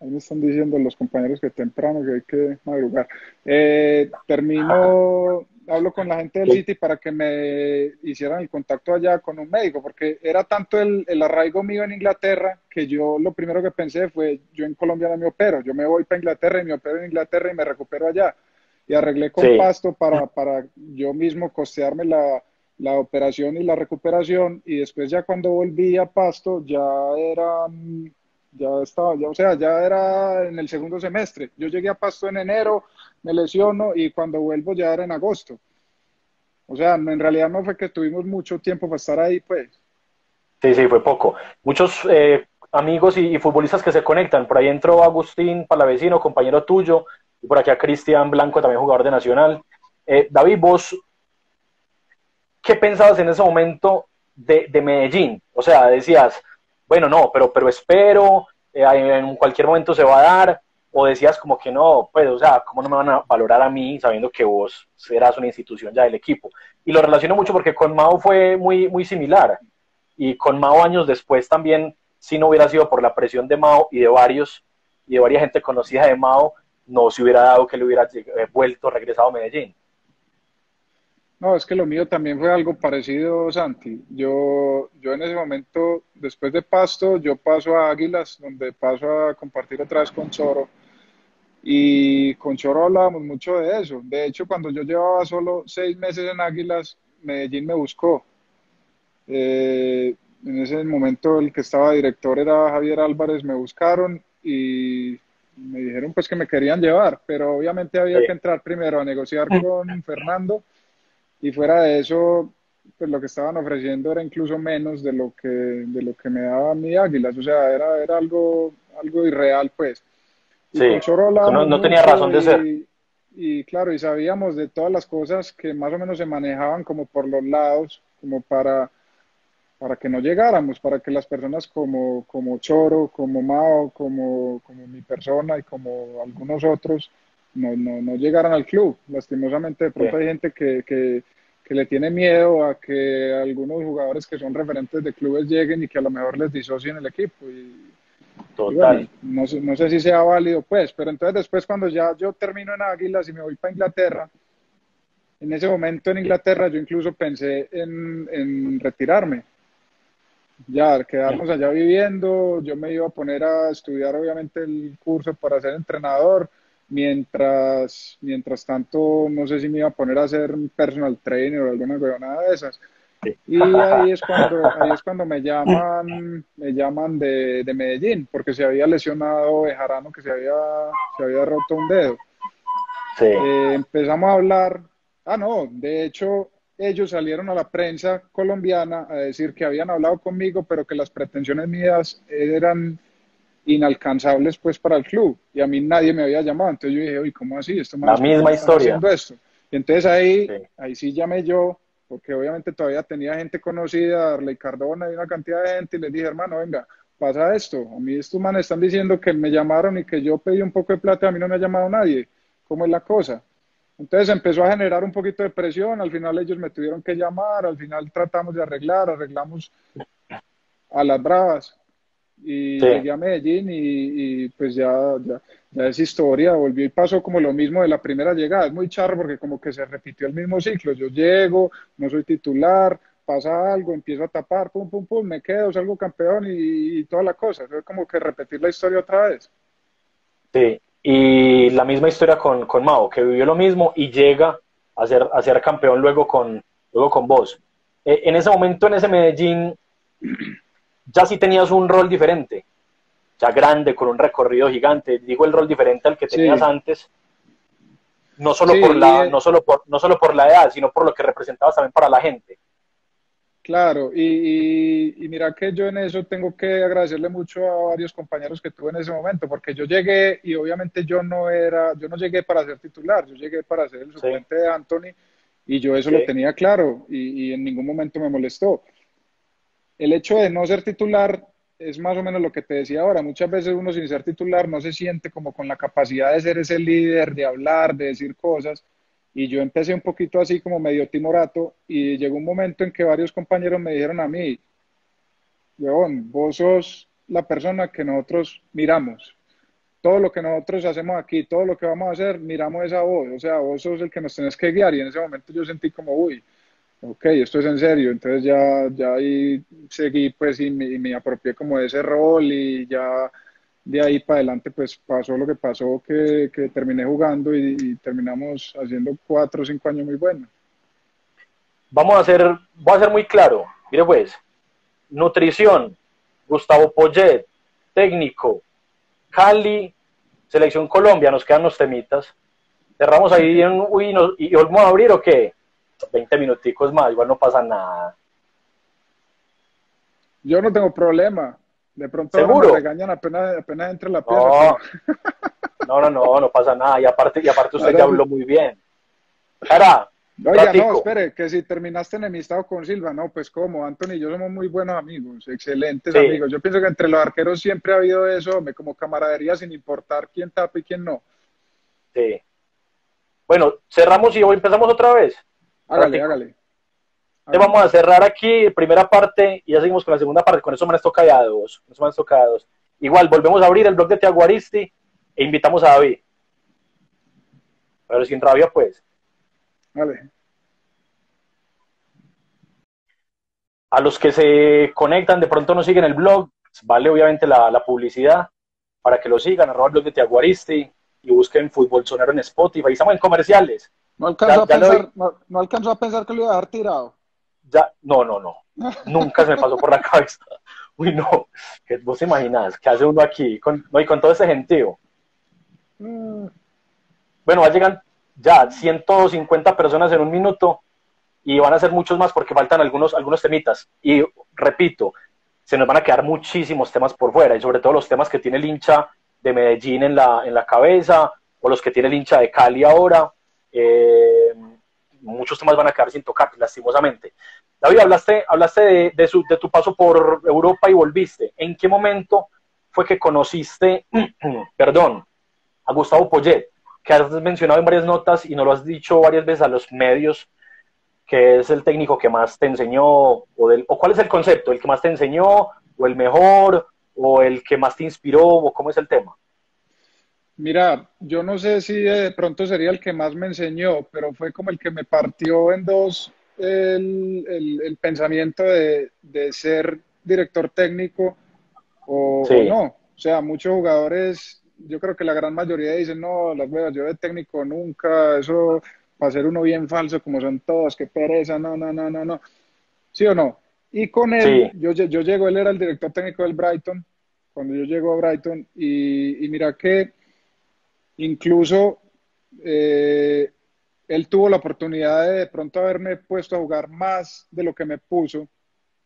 Ahí me están diciendo los compañeros que temprano que hay que madrugar. Eh, termino hablo con la gente del City para que me hicieran el contacto allá con un médico, porque era tanto el, el, arraigo mío en Inglaterra que yo lo primero que pensé fue, yo en Colombia no me opero, yo me voy para Inglaterra y me opero en Inglaterra y me recupero allá. Y arreglé con Pasto para, para yo mismo costearme la, la operación y la recuperación y después ya cuando volví a Pasto ya era ya estaba, ya, o sea, ya era en el segundo semestre. Yo llegué a Pasto en enero, me lesiono y cuando vuelvo ya era en agosto. O sea, en realidad no fue que tuvimos mucho tiempo para estar ahí, pues. Sí, sí, fue poco. Muchos eh, amigos y, futbolistas que se conectan. Por ahí entró Agustín Palavecino, compañero tuyo, y por aquí a Cristian Blanco, también jugador de Nacional. Eh, David, vos, ¿qué pensabas en ese momento de, de Medellín? O sea, decías, bueno, no, pero, pero espero, eh, en cualquier momento se va a dar, o decías como que no, pues, o sea, ¿cómo no me van a valorar a mí sabiendo que vos serás una institución ya del equipo? Y lo relaciono mucho porque con Mao fue muy, muy similar, y con Mao años después también, si no hubiera sido por la presión de Mao y de varios, y de varias gente conocida de Mao, no se hubiera dado que le hubiera eh, vuelto, regresado a Medellín. No, es que lo mío también fue algo parecido, Santi. Yo, yo en ese momento, después de Pasto, yo paso a Águilas, donde paso a compartir otra vez con Choro. Y con Choro hablábamos mucho de eso. De hecho, cuando yo llevaba solo seis meses en Águilas, Medellín me buscó. Eh, en ese momento el que estaba director era Javier Álvarez, me buscaron y me dijeron pues que me querían llevar, pero obviamente había que entrar primero a negociar con Fernando y fuera de eso, pues lo que estaban ofreciendo era incluso menos de lo que, de lo que me daba mi Águilas, o sea, era, era algo, algo irreal, pues. sí, no, tenía razón de ser. Y claro, y sabíamos de todas las cosas que más o menos se manejaban como por los lados, como para, para que no llegáramos, para que las personas como, como Choro, como Mao, como, como mi persona y como algunos otros, no, no, no llegaran al club. Lastimosamente, de pronto hay gente que, que, que, le tiene miedo a que algunos jugadores que son referentes de clubes lleguen y que a lo mejor les disocien el equipo. Y, Total. no, sé, no sé si sea válido, pues, pero entonces después cuando ya yo termino en Águilas y me voy para Inglaterra, en ese momento en Inglaterra yo incluso pensé en, en retirarme. Ya, quedarnos allá viviendo, yo me iba a poner a estudiar obviamente el curso para ser entrenador, mientras, mientras tanto, no sé si me iba a poner a hacer personal trainer o alguna nada de esas. Y ahí es cuando, ahí es cuando me llaman, me llaman de, de Medellín, porque se había lesionado Bejarano, que se había, se había roto un dedo. Eh, empezamos a hablar, ah no, de hecho ellos salieron a la prensa colombiana a decir que habían hablado conmigo, pero que las pretensiones mías eran inalcanzables pues para el club. Y a mí nadie me había llamado. Entonces yo dije oye cómo así esto la misma historia esto? y entonces ahí sí. ahí sí llamé yo porque obviamente todavía tenía gente conocida Arley Cardona y una cantidad de gente y les dije hermano venga pasa esto. A mí estos manes están diciendo que me llamaron y que yo pedí un poco de plata a mí no me ha llamado nadie. Cómo es la cosa entonces empezó a generar un poquito de presión. Al final ellos me tuvieron que llamar al final tratamos de arreglar arreglamos a las bravas y llegué a Medellín y, pues ya, ya, ya, es historia, volvió y pasó como lo mismo de la primera llegada, es muy charro porque como que se repitió el mismo ciclo, yo llego, no soy titular, pasa algo, empiezo a tapar, pum, pum, pum, me quedo, salgo campeón y, toda la cosa, es como que repetir la historia otra vez. Sí, y la misma historia con, con Mao, que vivió lo mismo y llega a ser, a ser campeón luego con, luego con vos. Eh, en ese momento, en ese Medellín, ya sí tenías un rol diferente, ya grande, con un recorrido gigante. Digo el rol diferente al que tenías antes, no solo, por la, no, solo por, no solo por la edad, sino por lo que representabas también para la gente. Claro, y, y, mira que yo en eso tengo que agradecerle mucho a varios compañeros que tuve en ese momento, porque yo llegué y obviamente yo no era, yo no llegué para ser titular, yo llegué para ser el suplente de Anthony y yo eso lo tenía claro y, y, en ningún momento me molestó. El hecho de no ser titular es más o menos lo que te decía ahora, muchas veces uno sin ser titular no se siente como con la capacidad de ser ese líder, de hablar, de decir cosas y yo empecé un poquito así como medio timorato y llegó un momento en que varios compañeros me dijeron a mí, León, vos sos la persona que nosotros miramos. Todo lo que nosotros hacemos aquí, todo lo que vamos a hacer, miramos esa voz. O sea, vos sos el que nos tenés que guiar. Y en ese momento yo sentí como, uy, ok, esto es en serio. Entonces ya, ya ahí seguí pues y me, apropié como de ese rol y ya de ahí para adelante pues pasó lo que pasó, que, terminé jugando y, terminamos haciendo cuatro o cinco años muy buenos. Vamos a hacer, voy a ser muy claro, mire pues, nutrición, Gustavo Poyet, técnico, Cali, Selección Colombia, nos quedan los temitas. Cerramos ahí en, uy, y vamos a abrir o qué? 20 minuticos más, igual no pasa nada. Yo no tengo problema. De pronto ¿Seguro? me regañan apenas, apenas entre la pieza. No, no, no, no, pasa nada. Y aparte, y aparte usted ya habló muy bien. Cara, Oiga, no, espere, que si terminaste enemistado con Silva, no, pues como, Anthony y yo somos muy buenos amigos, excelentes amigos. Yo pienso que entre los arqueros siempre ha habido eso, como camaradería sin importar quién tapa y quién no. Sí. Bueno, cerramos y hoy empezamos otra vez. Hágale, hágale. vamos a cerrar aquí primera parte y ya seguimos con la segunda parte. Con eso me tocados. Con eso tocados. Igual, volvemos a abrir el blog de Tiaguaristi e invitamos a David. Pero sin rabia, pues. Vale. A los que se conectan, de pronto no siguen el blog, vale obviamente la, publicidad para que lo sigan, arroba el blog de Tiaguaristi y busquen Fútbol Sonero en Spotify. Estamos en comerciales. No alcanzo, a, pensar, no, alcanzo a pensar que lo iba a dejar tirado. Ya, no, no, no. Nunca se me pasó por la cabeza. Uy, no. ¿Vos te imaginas? ¿Qué hace uno aquí? Con, no, y con todo ese gentío. Mm. Bueno, va a llegar ya 150 personas en un minuto y van a ser muchos más porque faltan algunos, algunos temitas. Y repito, se nos van a quedar muchísimos temas por fuera y sobre todo los temas que tiene el hincha de Medellín en la, en la cabeza o los que tiene el hincha de Cali ahora eh, muchos temas van a quedar sin tocar, lastimosamente. David, hablaste, hablaste de, de, tu paso por Europa y volviste. ¿En qué momento fue que conociste, perdón, a Gustavo Poyet, que has mencionado en varias notas y no lo has dicho varias veces a los medios, que es el técnico que más te enseñó, o, del, o cuál es el concepto, el que más te enseñó, o el mejor, o el que más te inspiró, o cómo es el tema? Mira, yo no sé si de pronto sería el que más me enseñó, pero fue como el que me partió en dos el, pensamiento de, ser director técnico o, no. O sea, muchos jugadores, yo creo que la gran mayoría dicen, no, las huevas, yo de técnico nunca, eso para ser uno bien falso como son todos, qué pereza, no, no, no, no, no. ¿Sí o no? Y con él, yo, yo llego, él era el director técnico del Brighton, cuando yo llego a Brighton, y, y mira que Incluso eh, él tuvo la oportunidad de de pronto haberme puesto a jugar más de lo que me puso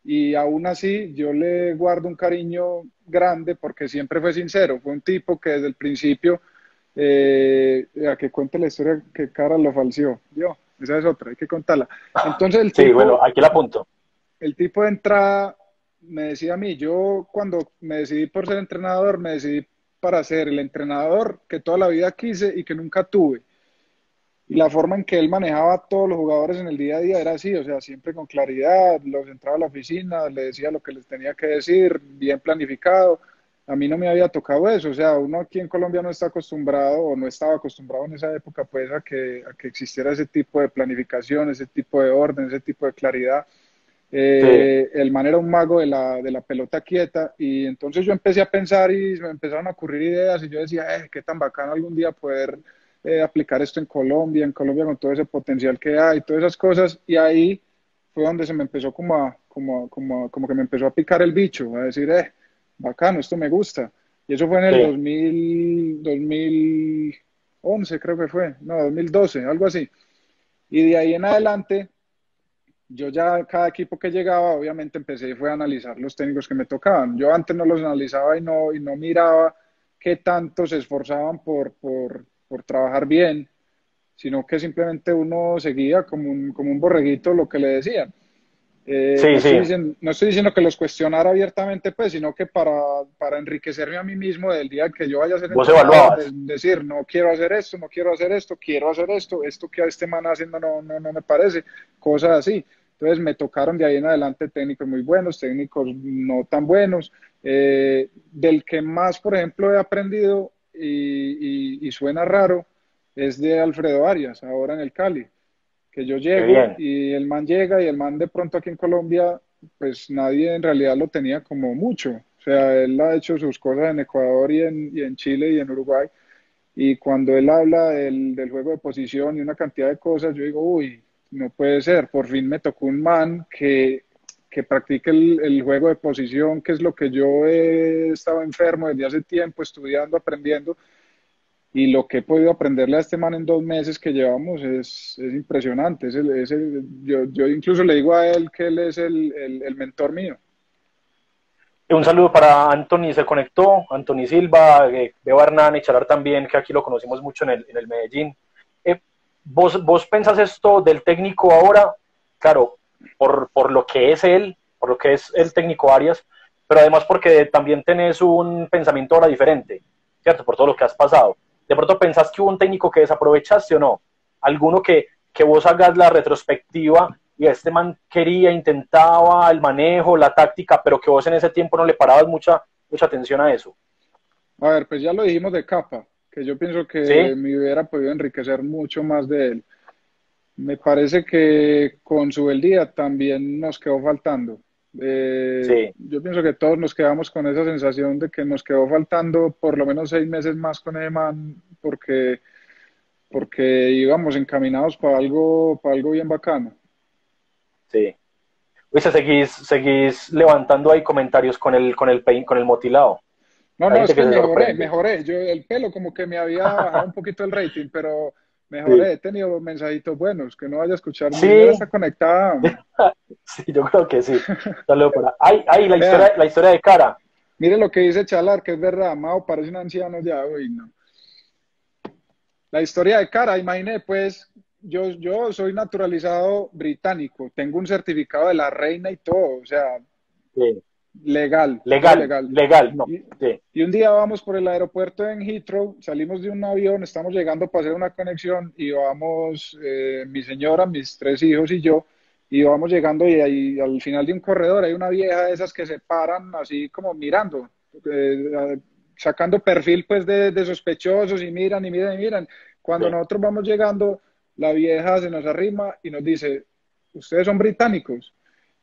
y aún así yo le guardo un cariño grande porque siempre fue sincero, fue un tipo que desde el principio, eh, a que cuente la historia que Cara lo falseó, yo, esa es otra, hay que contarla. Entonces el sí, bueno, aquí la apunto. El tipo de entrada me decía a mí, yo cuando me decidí por ser entrenador, me decidí para ser el entrenador que toda la vida quise y que nunca tuve. Y la forma en que él manejaba a todos los jugadores en el día a día era así, o sea, siempre con claridad, los entraba a la oficina, le decía lo que les tenía que decir, bien planificado. A mí no me había tocado eso, o sea, uno aquí en Colombia no está acostumbrado o no estaba acostumbrado en esa época pues a que, a que existiera ese tipo de planificación, ese tipo de orden, ese tipo de claridad. Eh, el man era un mago de la, de la, pelota quieta y entonces yo empecé a pensar y me empezaron a ocurrir ideas y yo decía, eh, qué tan bacano algún día poder eh, aplicar esto en Colombia, en Colombia con todo ese potencial que hay, todas esas cosas y ahí fue donde se me empezó como a, como, como, como que me empezó a picar el bicho, a decir, eh, bacano, esto me gusta. Y eso fue en el 2000, 2011 creo que fue, no, 2012, algo así. Y de ahí en adelante yo ya cada equipo que llegaba, obviamente empecé fue a analizar los técnicos que me tocaban. Yo antes no los analizaba y no, y no miraba qué tanto se esforzaban por, por, por trabajar bien, sino que simplemente uno seguía como un, como un borreguito lo que le decían. Eh, sí, no, sí. Estoy diciendo, no, Estoy diciendo, que los cuestionara abiertamente, pues, sino que para, para enriquecerme a mí mismo del día que yo vaya a hacer ¿Vos de, decir, no quiero hacer esto, no quiero hacer esto, quiero hacer esto, esto que a este man haciendo no, no, no me parece, cosas así. Entonces me tocaron de ahí en adelante técnicos muy buenos, técnicos no tan buenos. Eh, del que más, por ejemplo, he aprendido y, y, y, suena raro es de Alfredo Arias, ahora en el Cali. Que yo llego y el man llega y el man de pronto aquí en Colombia, pues nadie en realidad lo tenía como mucho. O sea, él ha hecho sus cosas en Ecuador y en, y en Chile y en Uruguay. Y cuando él habla del, del juego de posición y una cantidad de cosas, yo digo, uy, no puede ser, por fin me tocó un man que, que practique el, el, juego de posición, que es lo que yo he estado enfermo desde hace tiempo, estudiando, aprendiendo, y lo que he podido aprenderle a este man en dos meses que llevamos es, es impresionante. Es es yo, yo, incluso le digo a él que él es el, mentor mío. Un saludo para Anthony, se conectó, Anthony Silva, eh, veo a Hernán Echalar también, que aquí lo conocimos mucho en el, en el Medellín. ¿Vos, ¿Vos pensás esto del técnico ahora? Claro, por, por lo que es él, por lo que es el técnico Arias, pero además porque también tenés un pensamiento ahora diferente, ¿cierto? Por todo lo que has pasado. ¿De pronto pensás que hubo un técnico que desaprovechaste o no? ¿Alguno que, que vos hagas la retrospectiva y este man quería, intentaba el manejo, la táctica, pero que vos en ese tiempo no le parabas mucha, mucha atención a eso? A ver, pues ya lo dijimos de capa, que yo pienso que ¿Sí? me hubiera podido enriquecer mucho más de él. Me parece que con su día también nos quedó faltando. Eh, sí. Yo pienso que todos nos quedamos con esa sensación de que nos quedó faltando por lo menos seis meses más con ese man, porque, porque íbamos encaminados para algo, para algo bien bacano. Sí. Oye, seguís, seguís levantando ahí comentarios con el, con el, con el motilado. No, no, es que, que mejoré, mejoré. Yo el pelo como que me había bajado un poquito el rating, pero mejoré. Sí. He tenido mensajitos buenos, que no vaya a escuchar. Sí. Está conectada. sí, yo creo que sí. Saludos. Ay, ay, la historia, la historia de cara. Mire lo que dice Chalar, que es verdad. Mao parece un anciano ya, uy, no. La historia de cara, imaginé, pues, yo, yo soy naturalizado británico, tengo un certificado de la reina y todo, o sea, sí. Legal, legal. Legal, legal, no. Y, sí. y, un día vamos por el aeropuerto en Heathrow, salimos de un avión, estamos llegando para hacer una conexión y vamos, eh, mi señora, mis tres hijos y yo, y vamos llegando y ahí al final de un corredor hay una vieja de esas que se paran así como mirando, eh, sacando perfil pues de, de, sospechosos y miran y miran y miran. Cuando sí. nosotros vamos llegando, la vieja se nos arrima y nos dice, ustedes son británicos.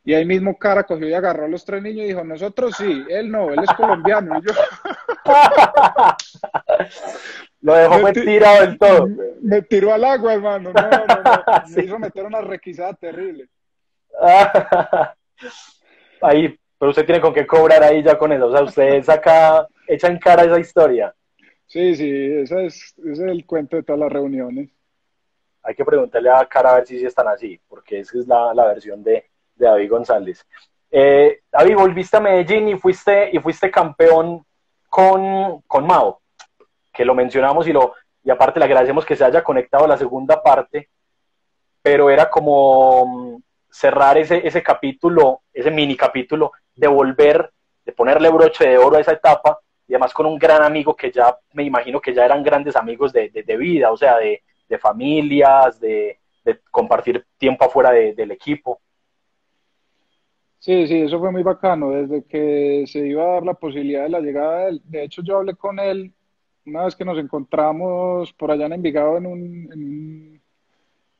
Y ahí mismo Cara cogió y agarró a los tres niños y dijo, nosotros sí, él no, él es colombiano. Y yo... Lo dejó me tirado del todo. Me, tiró al agua, hermano. No, no, no. Me sí. hizo meter una requisada terrible. ahí, pero usted tiene con qué cobrar ahí ya con eso. O sea, usted saca, echa en cara esa historia. Sí, sí, ese es, ese es el cuento de todas las reuniones. Hay que preguntarle a Cara a ver si sí están así, porque esa es la, la versión de, de, David González. Eh, David, volviste a Medellín y fuiste, y fuiste campeón con, con Mao, que lo mencionamos y, lo, y aparte le agradecemos que se haya conectado a la segunda parte, pero era como cerrar ese, ese capítulo, ese mini capítulo, de volver, de ponerle broche de oro a esa etapa, y además con un gran amigo que ya me imagino que ya eran grandes amigos de, de, de vida, o sea, de, de familias, de, compartir tiempo afuera del equipo. Sí, sí, eso fue muy bacano, desde que se iba a dar la posibilidad de la llegada de él. De hecho, yo hablé con él una vez que nos encontramos por allá en Envigado en un, en un,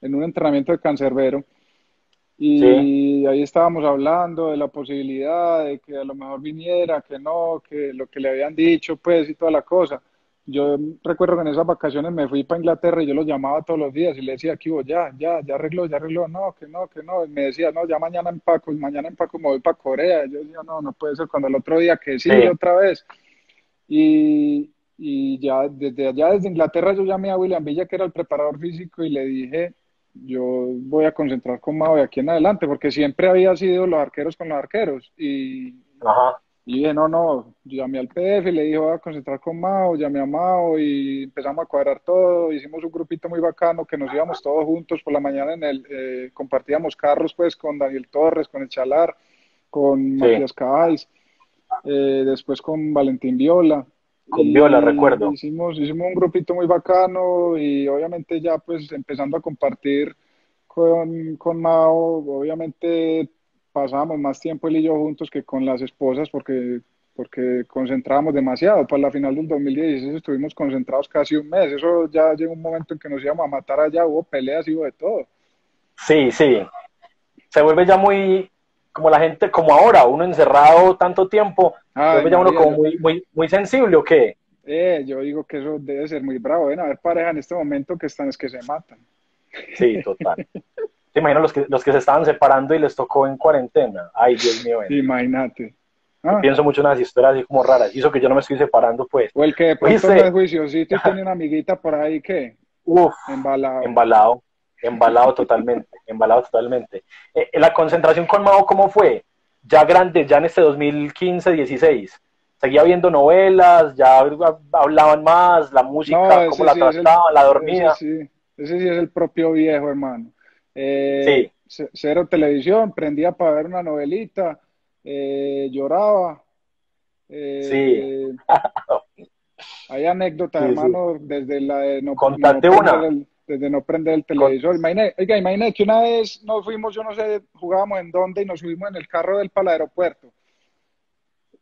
en un entrenamiento de cancerbero. Y sí. ahí estábamos hablando de la posibilidad de que a lo mejor viniera, que no, que lo que le habían dicho, pues, y toda la cosa. Yo recuerdo que en esas vacaciones me fui para Inglaterra y yo lo llamaba todos los días y le decía, aquí voy, ya, ya, ya arregló, ya arregló, no, que no, que no. Y me decía, no, ya mañana empaco, mañana empaco, me voy para Corea. Y yo decía, no, no puede ser, cuando el otro día que sí, sí. otra vez. Y, y ya desde allá, desde Inglaterra, yo llamé a William Villa, que era el preparador físico, y le dije, yo voy a concentrar con Mao de aquí en adelante, porque siempre había sido los arqueros con los arqueros. Y, y dije, no, no, llamé al PF y le dije, voy a concentrar con Mao, llamé a Mao y empezamos a cuadrar todo, hicimos un grupito muy bacano que nos íbamos todos juntos por la mañana en el, eh, compartíamos carros pues con Daniel Torres, con el Chalar, con Matías Cabáis, eh, después con Valentín Viola. Con Viola, recuerdo. Hicimos, hicimos un grupito muy bacano y obviamente ya pues empezando a compartir con, con Mao, obviamente pasábamos más tiempo él y yo juntos que con las esposas porque, porque concentrábamos demasiado. Para la final del 2016 estuvimos concentrados casi un mes. Eso ya llegó un momento en que nos íbamos a matar allá, hubo peleas y hubo de todo. Sí, sí. Se vuelve ya muy, como la gente, como ahora, uno encerrado tanto tiempo, se vuelve ya uno como muy, muy, muy sensible o qué. Eh, yo digo que eso debe ser muy bravo. Ven a ver pareja en este momento que están es que se matan. Sí, total. Te imagino los que, los que se estaban separando y les tocó en cuarentena. Ay, Dios mío. Imagínate. Ah. Pienso mucho en unas historias así como raras. Eso que yo no me estoy separando, pues. O el que de pronto no es juiciosito y tiene una amiguita por ahí que. Uf. Embalado. Embalado. Embalado totalmente. embalado totalmente. Eh, eh, la concentración con Mao, ¿cómo fue? Ya grande, ya en este 2015-16. Seguía viendo novelas, ya hablaban más, la música, cómo la trataban, la dormida. sí. ese sí es el propio viejo, hermano. Eh, cero televisión, prendía para ver una novelita, eh, lloraba. Eh, sí. hay anécdotas, hermano, desde la de no, una. El, desde no prender el televisor. oiga, imagínate que una vez nos fuimos, yo no sé, jugábamos en dónde y nos subimos en el carro del para el aeropuerto.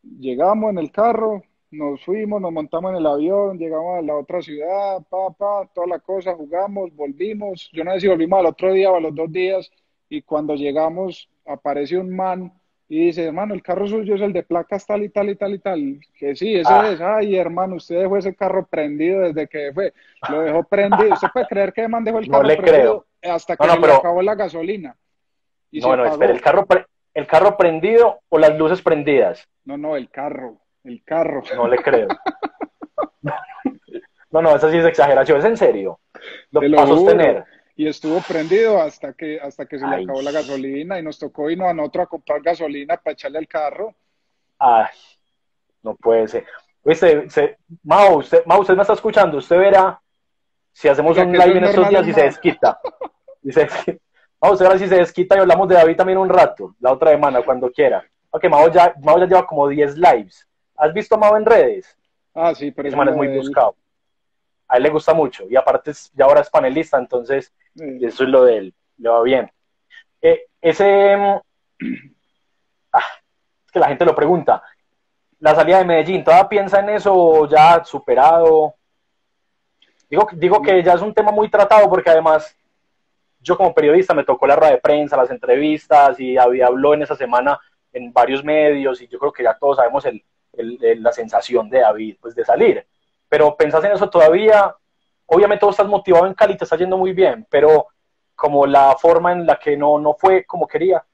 Llegamos en el carro, nos fuimos, nos montamos en el avión, llegamos a la otra ciudad, pa, pa, toda la cosa, jugamos, volvimos. Yo no sé si volvimos al otro día o a los dos días, y cuando llegamos aparece un man y dice, hermano, el carro suyo es el de placas tal y tal y tal y tal. Que sí, ese ah. es. Ay, hermano, usted dejó ese carro prendido desde que fue. Lo dejó prendido. ¿Usted puede creer que el man dejó el carro prendido hasta que le acabó la gasolina? Y no, no, espera, ¿el carro, ¿el carro prendido o las luces prendidas? No, no, el carro. El carro. No le creo. No, no, eso sí es exageración, es en serio. Lo, a sostener. Y estuvo prendido hasta que, hasta que se le acabó la gasolina y nos tocó irnos a nosotros a comprar gasolina para echarle al carro. Ay, no puede ser. Viste, se, Mao, usted, usted me está escuchando, usted verá si hacemos un live en estos días y se desquita. Y se Vamos a ver si se desquita y hablamos de David también un rato, la otra semana, cuando quiera. Ok, Mao ya, Mao ya lleva como 10 lives. ¿Has visto a Mao en redes? Ah, sí, pero Ese man es muy buscado. A él le gusta mucho y aparte ya ahora es panelista, entonces eso es lo de él, le va bien. Eh, ese, mm, ah, es que la gente lo pregunta, la salida de Medellín, ¿todavía piensa en eso ya superado? Digo, digo que ya es un tema muy tratado porque además yo como periodista me tocó la rueda de prensa, las entrevistas y había, habló en esa semana en varios medios y yo creo que ya todos sabemos el, la sensación de David, pues de salir. Pero pensás en eso todavía, obviamente vos estás motivado en Cali, te está yendo muy bien, pero como la forma en la que no, no fue como quería.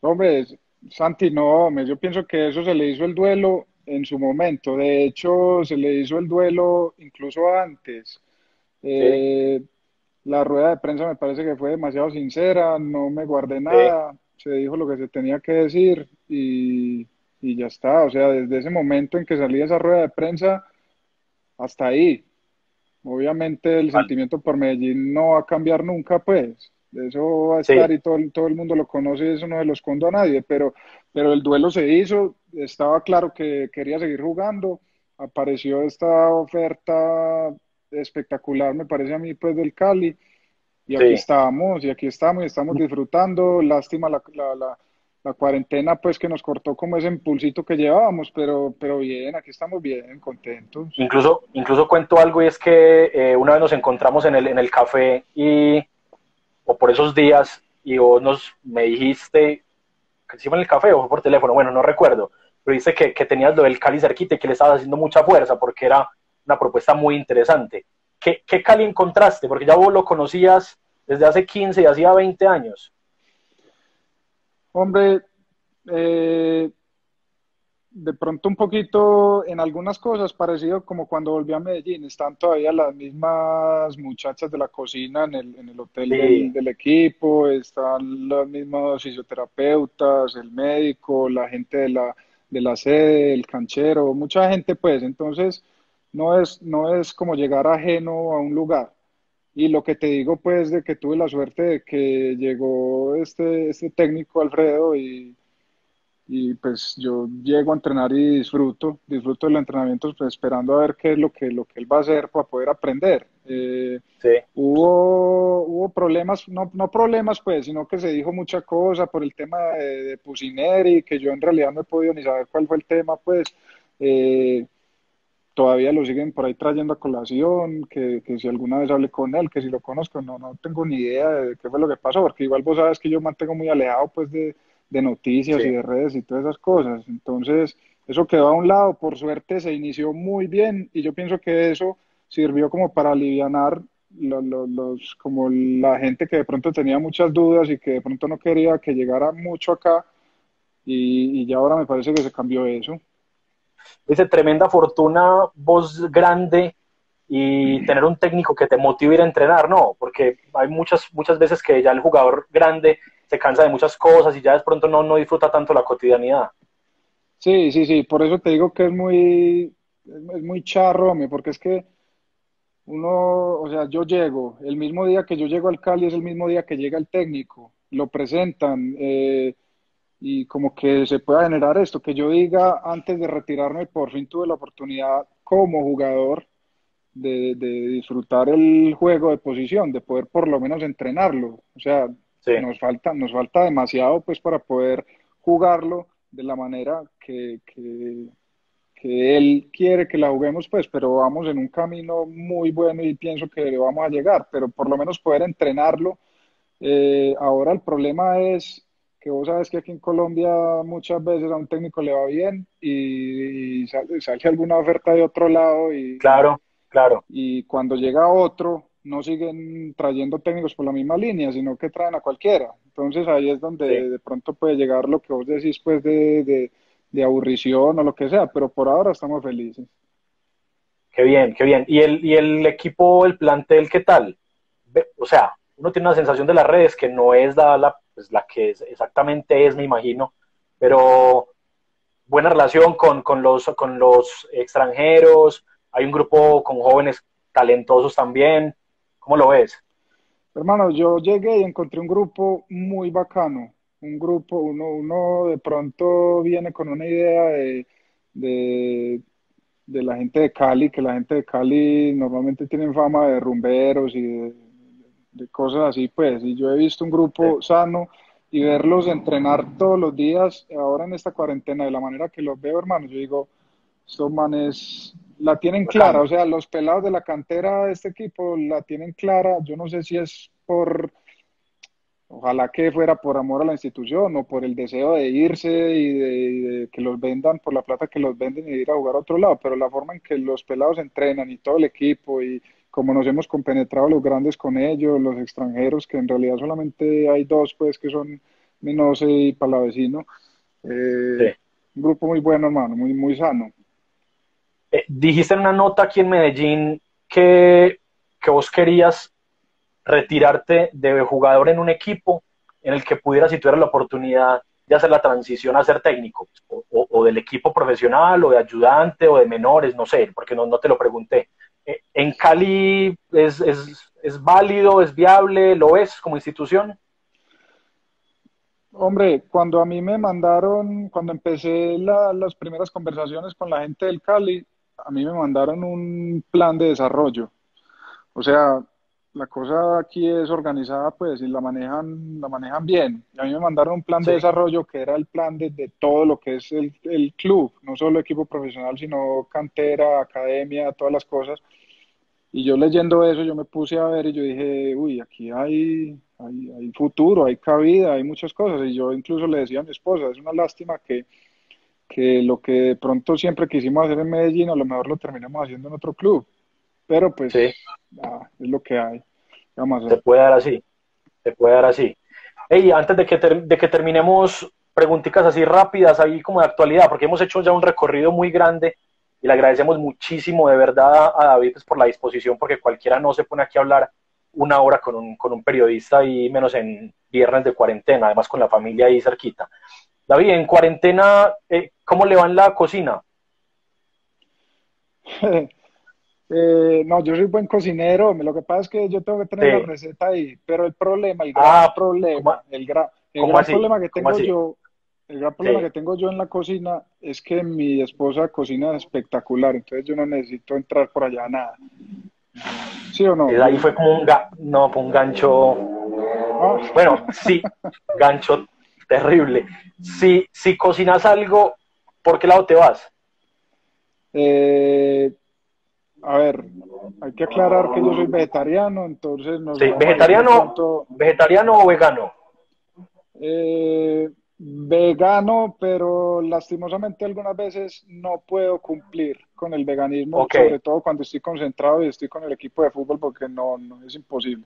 Hombre, Santi, no, yo pienso que eso se le hizo el duelo en su momento. De hecho, se le hizo el duelo incluso antes. Eh, la rueda de prensa me parece que fue demasiado sincera, no me guardé nada, se dijo lo que se tenía que decir y, y ya está. O sea, desde ese momento en que salí esa rueda de prensa hasta ahí. Obviamente el sentimiento por Medellín no va a cambiar nunca, pues. Eso va a estar y todo, todo el mundo lo conoce, eso no se lo escondo a nadie, pero, pero el duelo se hizo, estaba claro que quería seguir jugando, apareció esta oferta espectacular, me parece a mí, pues del Cali, y aquí estamos, y aquí estamos, y estamos disfrutando, lástima la, la la cuarentena pues que nos cortó como ese impulsito que llevábamos, pero, pero bien, aquí estamos bien, contentos. Incluso, incluso cuento algo y es que eh, una vez nos encontramos en el, en el café y, o por esos días, y vos nos, me dijiste, que hicimos en el café o por teléfono, bueno, no recuerdo, pero dice que, que tenías lo del Cali cerquita y que le estabas haciendo mucha fuerza porque era una propuesta muy interesante. ¿Qué, qué Cali encontraste? Porque ya vos lo conocías desde hace 15 y hacía 20 años. Hombre, eh, de pronto un poquito en algunas cosas parecido como cuando volví a Medellín, están todavía las mismas muchachas de la cocina en el, en el hotel del, equipo, están los mismos fisioterapeutas, el médico, la gente de la, de la sede, el canchero, mucha gente pues, entonces no es, no es como llegar ajeno a un lugar. Y lo que te digo pues de que tuve la suerte de que llegó este, este técnico Alfredo y y pues yo llego a entrenar y disfruto, disfruto del entrenamiento pues, esperando a ver qué es lo que, lo que él va a hacer para poder aprender. Eh, sí. hubo, hubo problemas, no, no problemas pues, sino que se dijo mucha cosa por el tema de, de Pusineri, que yo en realidad no he podido ni saber cuál fue el tema pues. Eh, todavía lo siguen por ahí trayendo a colación, que, que, si alguna vez hablé con él, que si lo conozco, no, no tengo ni idea de qué fue lo que pasó, porque igual vos sabes que yo mantengo muy alejado pues de, de noticias y de redes y todas esas cosas. Entonces, eso quedó a un lado, por suerte se inició muy bien y yo pienso que eso sirvió como para aliviar los, los, como la gente que de pronto tenía muchas dudas y que de pronto no quería que llegara mucho acá y, y ya ahora me parece que se cambió eso. Dice, tremenda fortuna, voz grande y tener un técnico que te motive a ir a entrenar, no, porque hay muchas, muchas veces que ya el jugador grande se cansa de muchas cosas y ya de pronto no, no disfruta tanto la cotidianidad. Sí, sí, sí, por eso te digo que es muy, es muy charro, porque es que uno, o sea, yo llego, el mismo día que yo llego al Cali es el mismo día que llega el técnico, lo presentan eh, y como que se pueda generar esto, que yo diga antes de retirarme, por fin tuve la oportunidad como jugador de, de disfrutar el juego de posición, de poder por lo menos entrenarlo, o sea, nos, falta, nos falta demasiado pues para poder jugarlo de la manera que, que, él quiere que la juguemos, pues, pero vamos en un camino muy bueno y pienso que le vamos a llegar, pero por lo menos poder entrenarlo. Eh, ahora el problema es que vos sabes que aquí en Colombia muchas veces a un técnico le va bien y, sale, sale, alguna oferta de otro lado y claro, claro. Y cuando llega otro, no siguen trayendo técnicos por la misma línea, sino que traen a cualquiera. Entonces ahí es donde de pronto puede llegar lo que vos decís, pues de, de, aburrición o lo que sea, pero por ahora estamos felices. Qué bien, qué bien. ¿Y el, y el equipo, el plantel, qué tal? O sea, uno tiene una sensación de las redes que no es la, la, pues, la que exactamente es, me imagino, pero buena relación con, con, los, con los extranjeros, hay un grupo con jóvenes talentosos también. ¿Cómo lo ves? Hermano, yo llegué y encontré un grupo muy bacano, un grupo, uno, uno de pronto viene con una idea de, de, la gente de Cali, que la gente de Cali normalmente tienen fama de rumberos y de, cosas así, pues, y yo he visto un grupo sano y verlos entrenar todos los días, ahora en esta cuarentena, de la manera que los veo, hermano, yo digo, estos manes la tienen clara, o sea, los pelados de la cantera de este equipo la tienen clara, yo no sé si es por, ojalá que fuera por amor a la institución o por el deseo de irse y de, que los vendan por la plata que los venden y ir a jugar a otro lado, pero la forma en que los pelados entrenan y todo el equipo y como nos hemos compenetrado los grandes con ellos, los extranjeros, que en realidad solamente hay dos, pues, que son Menose y Palavecino, eh, un grupo muy bueno, hermano, muy, muy sano. Eh, dijiste en una nota aquí en Medellín que, que vos querías retirarte de jugador en un equipo en el que pudieras, si tuvieras la oportunidad de hacer la transición a ser técnico, o, del equipo profesional, o de ayudante, o de menores, no sé, porque no, no te lo pregunté. ¿En Cali es, es, es válido, es viable, lo es como institución? Hombre, cuando a mí me mandaron, cuando empecé las primeras conversaciones con la gente del Cali, a mí me mandaron un plan de desarrollo. O sea, la cosa aquí es organizada, pues, y la manejan, la manejan bien. a mí me mandaron un plan de desarrollo que era el plan de, todo lo que es el, el, club, no solo equipo profesional, sino cantera, academia, todas las cosas. Y yo leyendo eso, yo me puse a ver y yo dije, uy, aquí hay, hay, hay futuro, hay cabida, hay muchas cosas. Y yo incluso le decía a mi esposa, es una lástima que que lo que de pronto siempre quisimos hacer en Medellín, a lo mejor lo terminamos haciendo en otro club. Pero pues es lo que hay. Se puede dar así, se puede dar así. Hey, antes de que, de que terminemos, preguntitas así rápidas, ahí como de actualidad, porque hemos hecho ya un recorrido muy grande y le agradecemos muchísimo de verdad a David pues, por la disposición, porque cualquiera no se pone aquí a hablar una hora con un, con un periodista y menos en viernes de cuarentena, además con la familia ahí cerquita. David, en cuarentena, eh, ¿cómo le va en la cocina? Eh, no, yo soy buen cocinero, lo que pasa es que yo tengo que tener la receta ahí, pero el problema, el gran ah, problema, el, gran problema que tengo yo, el gran problema que tengo yo en la cocina es que mi esposa cocina espectacular, entonces yo no necesito entrar por allá nada. ¿Sí o no? ahí fue como un, no, un gancho, ah. bueno, sí, gancho terrible. Si, si cocinas algo, ¿por qué lado te vas? Eh, a ver, hay que aclarar que yo soy vegetariano, entonces... sí, vegetariano, ¿vegetariano o vegano? Eh, vegano, pero lastimosamente algunas veces no puedo cumplir con el veganismo, sobre todo cuando estoy concentrado y estoy con el equipo de fútbol porque no, no es imposible.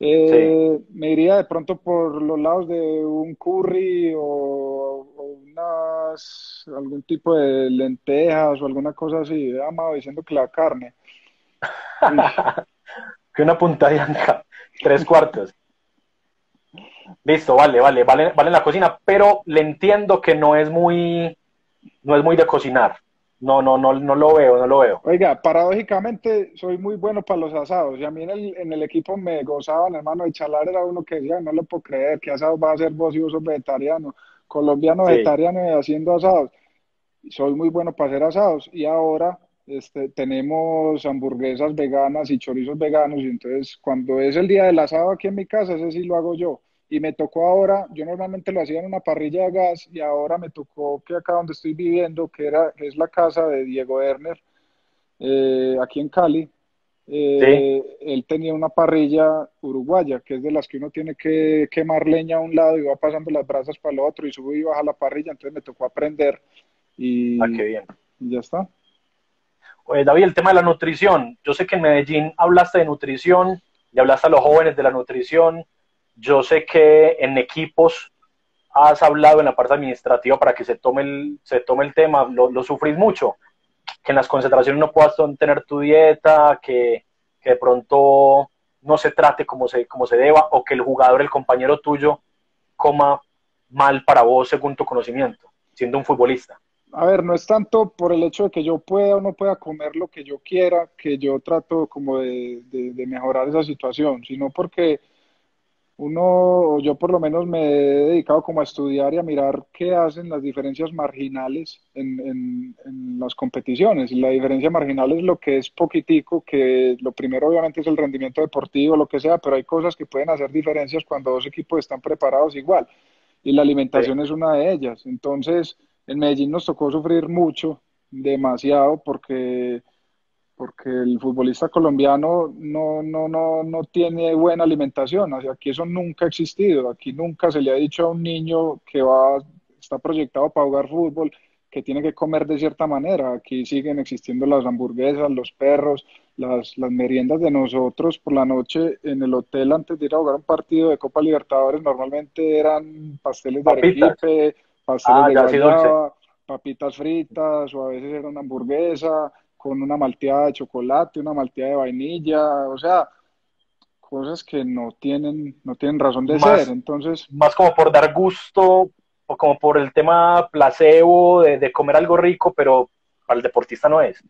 Eh, me iría de pronto por los lados de un curry o, unas, algún tipo de lentejas o alguna cosa así, amado diciendo que la carne. que una punta tres cuartos. Listo, vale, vale, vale, vale en la cocina, pero le entiendo que no es muy, no es muy de cocinar. No, no, no, no lo veo, no lo veo. Oiga, paradójicamente soy muy bueno para los asados. Y a mí en el, en el equipo me gozaban, hermano, de chalar era uno que decía, no lo puedo creer, ¿qué asado va a ser vos y vos sos vegetariano? Colombiano vegetariano y haciendo asados. Soy muy bueno para hacer asados. Y ahora este, tenemos hamburguesas veganas y chorizos veganos. Y entonces, cuando es el día del asado aquí en mi casa, ese sí lo hago yo y me tocó ahora, yo normalmente lo hacía en una parrilla de gas y ahora me tocó que acá donde estoy viviendo, que era, es la casa de Diego Erner, eh, aquí en Cali, eh, él tenía una parrilla uruguaya, que es de las que uno tiene que quemar leña a un lado y va pasando las brasas para el otro y sube y baja la parrilla, entonces me tocó aprender y, ah, qué bien. y ya está. Oye, David, el tema de la nutrición, yo sé que en Medellín hablaste de nutrición y hablaste a los jóvenes de la nutrición, yo sé que en equipos has hablado en la parte administrativa para que se tome el, se tome el tema, lo, lo sufrís mucho, que en las concentraciones no puedas tener tu dieta, que, de pronto no se trate como se, como se deba, o que el jugador, el compañero tuyo, coma mal para vos según tu conocimiento, siendo un futbolista. A ver, no es tanto por el hecho de que yo pueda o no pueda comer lo que yo quiera, que yo trato como de, de mejorar esa situación, sino porque uno, yo por lo menos me he dedicado como a estudiar y a mirar qué hacen las diferencias marginales en, en, las competiciones. La diferencia marginal es lo que es poquitico, que lo primero obviamente es el rendimiento deportivo, lo que sea, pero hay cosas que pueden hacer diferencias cuando dos equipos están preparados igual. Y la alimentación es una de ellas. Entonces, en Medellín nos tocó sufrir mucho, demasiado, porque porque el futbolista colombiano no, no, no, no tiene buena alimentación. aquí eso nunca ha existido. Aquí nunca se le ha dicho a un niño que va, está proyectado para jugar fútbol que tiene que comer de cierta manera. Aquí siguen existiendo las hamburguesas, los perros, las, las meriendas de nosotros por la noche en el hotel antes de ir a jugar un partido de Copa Libertadores. Normalmente eran pasteles de arequipe, pasteles ah, de papitas fritas o a veces era una hamburguesa con una malteada de chocolate, una malteada de vainilla, o sea, cosas que no tienen, no tienen razón de ser. Entonces, más como por dar gusto o como por el tema placebo de, comer algo rico, pero para el deportista no es.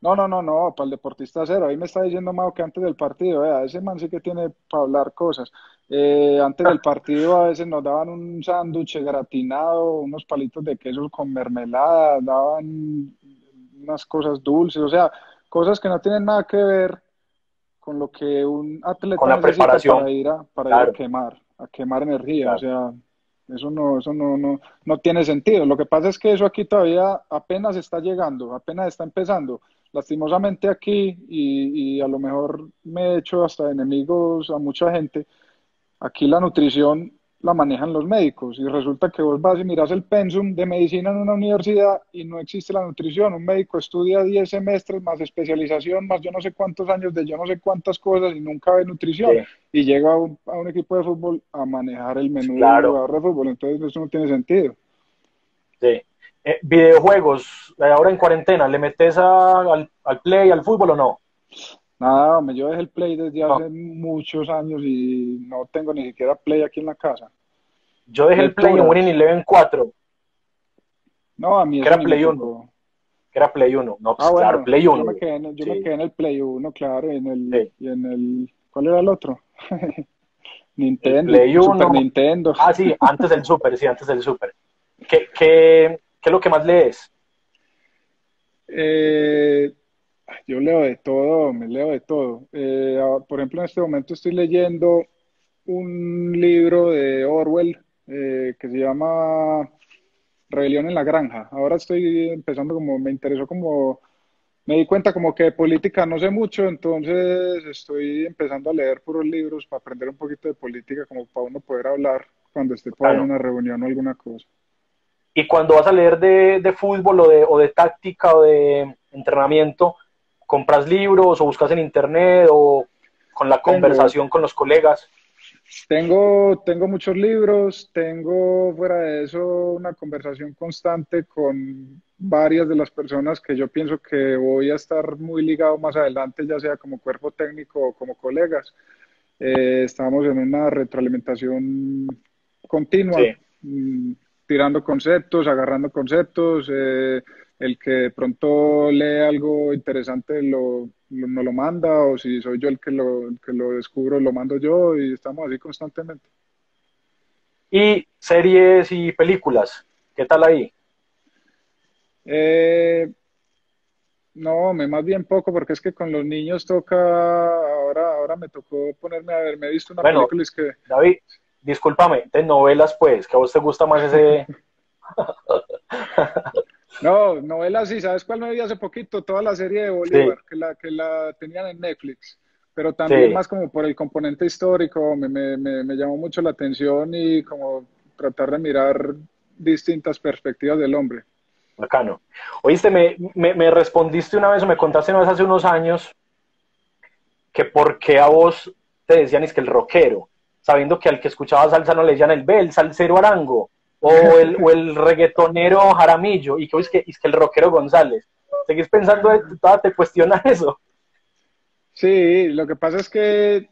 No, no, no, no, para el deportista cero. Ahí me está diciendo Mao que antes del partido, eh, ese man sí que tiene para hablar cosas. Eh, antes del partido a veces nos daban un sándwich gratinado, unos palitos de queso con mermelada, daban unas cosas dulces, o sea, cosas que no tienen nada que ver con lo que un atleta necesita para ir a, para ir a quemar, a quemar energía, o sea, eso no, eso no, no, no tiene sentido. Lo que pasa es que eso aquí todavía apenas está llegando, apenas está empezando. Lastimosamente aquí, y, y a lo mejor me he hecho hasta enemigos a mucha gente, aquí la nutrición la manejan los médicos y resulta que vos vas y miras el pensum de medicina en una universidad y no existe la nutrición. Un médico estudia 10 semestres más especialización, más yo no sé cuántos años de yo no sé cuántas cosas y nunca ve nutrición. Y llega a un, equipo de fútbol a manejar el menú del jugador de fútbol. Entonces eso no tiene sentido. Sí. Eh, videojuegos, eh, ahora en cuarentena, ¿le metes al, al play, al fútbol o no? Nada, yo dejé el Play desde hace muchos años y no tengo ni siquiera Play aquí en la casa. Yo dejé el Play en Winning Eleven 4. No, a mí que era Play 1. Que era Play 1. No, pues, ah, claro, Play 1. Yo, me quedé, en, yo me quedé en el Play 1, claro, en el, y en el... ¿Cuál era el otro? Nintendo. Play 1. Super Nintendo. Ah, sí, antes del Super, sí, antes del Super. ¿Qué, qué, qué es lo que más lees? Eh, yo leo de todo, me leo de todo. Eh, por ejemplo, en este momento estoy leyendo un libro de Orwell eh, que se llama Rebelión en la Granja. Ahora estoy empezando como, me interesó como, me di cuenta como que de política no sé mucho, entonces estoy empezando a leer puros libros para aprender un poquito de política, como para uno poder hablar cuando esté por en una reunión o alguna cosa. Y cuando vas a leer de, de fútbol o de, o de táctica o de entrenamiento, compras libros o buscas en internet o con la conversación con los colegas? Tengo, tengo muchos libros, tengo fuera de eso una conversación constante con varias de las personas que yo pienso que voy a estar muy ligado más adelante, ya sea como cuerpo técnico o como colegas. Eh, estamos en una retroalimentación continua, mm, tirando conceptos, agarrando conceptos. Eh, el que de pronto lee algo interesante lo, no lo manda o si soy yo el que lo, que lo descubro lo mando yo y estamos así constantemente. ¿Y series y películas? ¿Qué tal ahí? Eh, no, me más bien poco porque es que con los niños toca, ahora, ahora me tocó ponerme a ver, me he visto una película que... David, discúlpame, de novelas pues, que a vos te gusta más ese... No, novelas sí, ¿sabes cuál me vi hace poquito? Toda la serie de Bolívar, que, la, que la tenían en Netflix, pero también más como por el componente histórico, me, me, me, llamó mucho la atención y como tratar de mirar distintas perspectivas del hombre. Bacano. Oíste, me, me, respondiste una vez o me contaste una vez hace unos años que por qué a vos te decían es que el rockero, sabiendo que al que escuchaba salsa no le decían el B, el salsero arango o el, o el reggaetonero Jaramillo, y que es que, es que el rockero González. ¿Seguís pensando, te cuestionas eso? Sí, lo que pasa es que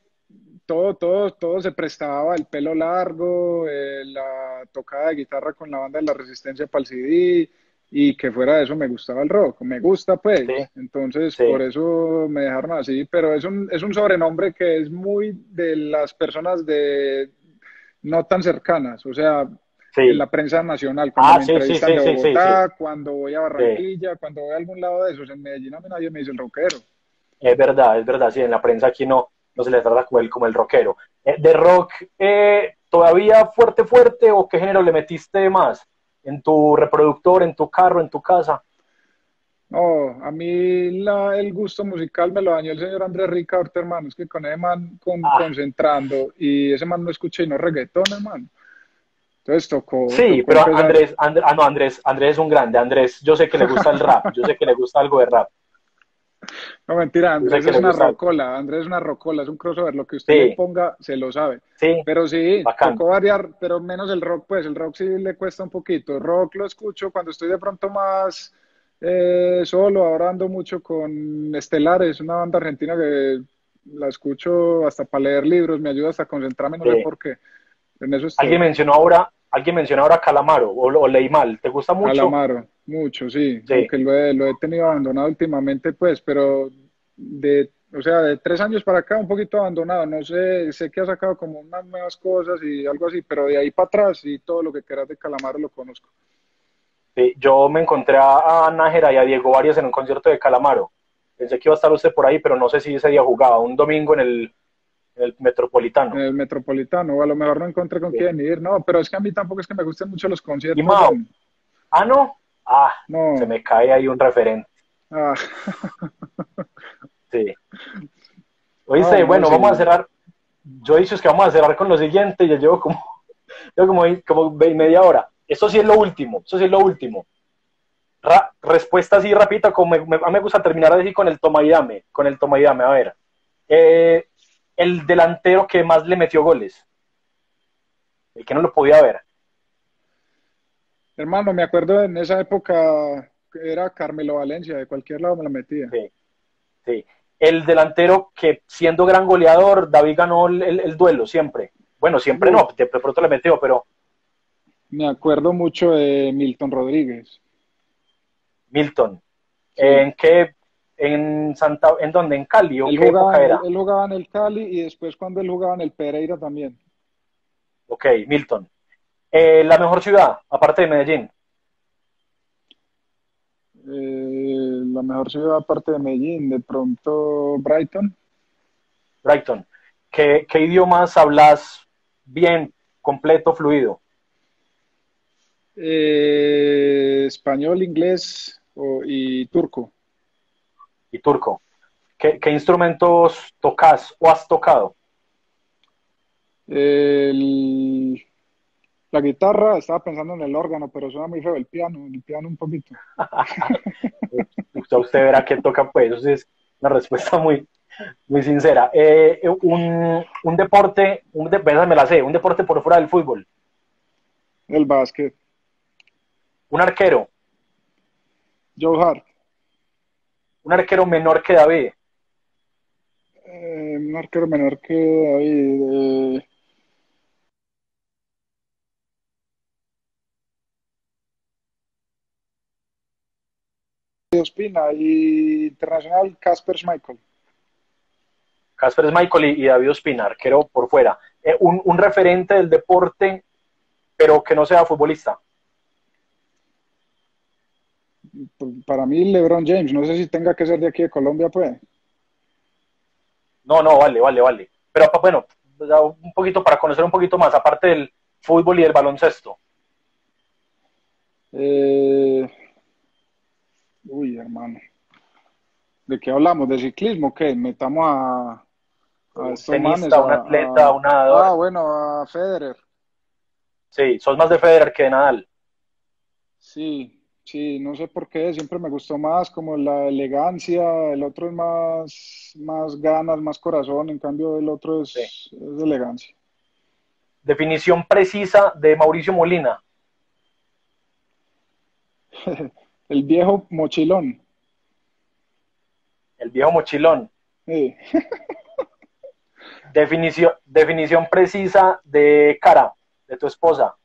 todo, todo, todo se prestaba, el pelo largo, eh, la tocada de guitarra con la banda de la Resistencia para el CD, y que fuera de eso me gustaba el rock, me gusta pues, entonces por eso me dejaron así, pero es un, es un sobrenombre que es muy de las personas de no tan cercanas, o sea, en la prensa nacional, cuando ah, me entrevistan de Bogotá, cuando voy a Barranquilla, cuando voy a algún lado de esos, en Medellín a mí nadie me dice el rockero. Es verdad, es verdad, sí, en la prensa aquí no, no se le trata como el, como el rockero. Eh, ¿De rock eh, todavía fuerte, fuerte o qué género le metiste más? ¿En tu reproductor, en tu carro, en tu casa? No, a mí la, el gusto musical me lo dañó el señor Andrés Ricaurte, hermano. Es que con ese man con, ah. concentrando y ese man no escucha y no reggaetón, hermano. Entonces tocó. Sí, pero Andrés, ah, no, Andrés, Andrés es un grande. Andrés, yo sé que le gusta el rap, yo sé que le gusta algo de rap. No, mentira, Andrés es una rocola, Andrés es una rocola, es un crossover, lo que usted le ponga se lo sabe. Sí, pero sí, tocó variar, pero menos el rock, pues el rock sí le cuesta un poquito. rock lo escucho cuando estoy de pronto más eh, solo, ahora ando mucho con Estelares, una banda argentina que la escucho hasta para leer libros, me ayuda hasta a concentrarme, no sé por qué. Alguien mencionó ahora, alguien mencionó ahora Calamaro o, leí mal. ¿Te gusta mucho? Calamaro, mucho, sí. Aunque lo he, lo he tenido abandonado últimamente, pues, pero de, o sea, de tres años para acá un poquito abandonado. No sé, sé que ha sacado como unas nuevas cosas y algo así, pero de ahí para atrás y todo lo que quieras de Calamaro lo conozco. Sí, yo me encontré a Nájera y a Diego Varias en un concierto de Calamaro. Pensé que iba a estar usted por ahí, pero no sé si ese día jugaba. Un domingo en el el Metropolitano. el Metropolitano, o a lo mejor no encontré con quién ir, no, pero es que a mí tampoco es que me gusten mucho los conciertos. Ah, no. Ah, no. se me cae ahí un referente. Ah. sí. Oíste, bueno, vamos a cerrar. Yo he dicho es que vamos a cerrar con lo siguiente, yo llevo como como, como media hora. Esto sí es lo último, eso sí es lo último. respuesta así rápida, como me, me, me, gusta terminar así con el toma y dame, con el toma y dame. A ver, eh, el delantero que más le metió goles, el que no lo podía ver. Hermano, me acuerdo en esa época era Carmelo Valencia, de cualquier lado me la metía. Sí, sí. El delantero que siendo gran goleador, David ganó el, duelo siempre. Bueno, siempre no, de pronto le metió, pero... Me acuerdo mucho de Milton Rodríguez. Milton. ¿En qué? ¿En Santa, en dónde? ¿En Cali? ¿o él, qué jugaba, época era? él jugaba en el Cali y después cuando él jugaba en el Pereira también. Ok, Milton. Eh, la mejor ciudad, aparte de Medellín. Eh, la mejor ciudad aparte de Medellín, de pronto Brighton. Brighton. ¿Qué, qué idiomas hablas bien, completo, fluido? Eh, español, inglés y turco. Y turco. ¿Qué, ¿Qué, instrumentos tocas o has tocado? El, la guitarra, estaba pensando en el órgano, pero suena muy feo el piano, el piano un poquito. usted verá que toca, pues, eso es una respuesta muy, muy sincera. Eh, un, un, deporte, un de, me la sé, un deporte por fuera del fútbol. El básquet. Un arquero. Joe Hart. Un arquero menor que David. Eh, un arquero menor que David. Eh, Ospina y internacional Casper Schmeichel. Casper Schmeichel y, David Ospina, arquero por fuera. Eh, un, un, referente del deporte, pero que no sea futbolista. Para mí, LeBron James. No sé si tenga que ser de aquí de Colombia, pues. No, no, vale, vale, vale. Pero bueno, un poquito para conocer un poquito más, aparte del fútbol y del baloncesto. Eh, Uy, hermano. ¿De qué hablamos? ¿De ciclismo? ¿Qué? Metamos a. a un tenista, un atleta, a, un nadador. Ah, bueno, a Federer. Sí, sos más de Federer que de Nadal. Sí, sí, no sé por qué, siempre me gustó más como la elegancia, el otro es más, más ganas, más corazón, en cambio el otro es, sí. es elegancia. Definición precisa de Mauricio Molina. El viejo mochilón. El viejo mochilón. Sí. definición, definición precisa de cara de tu esposa.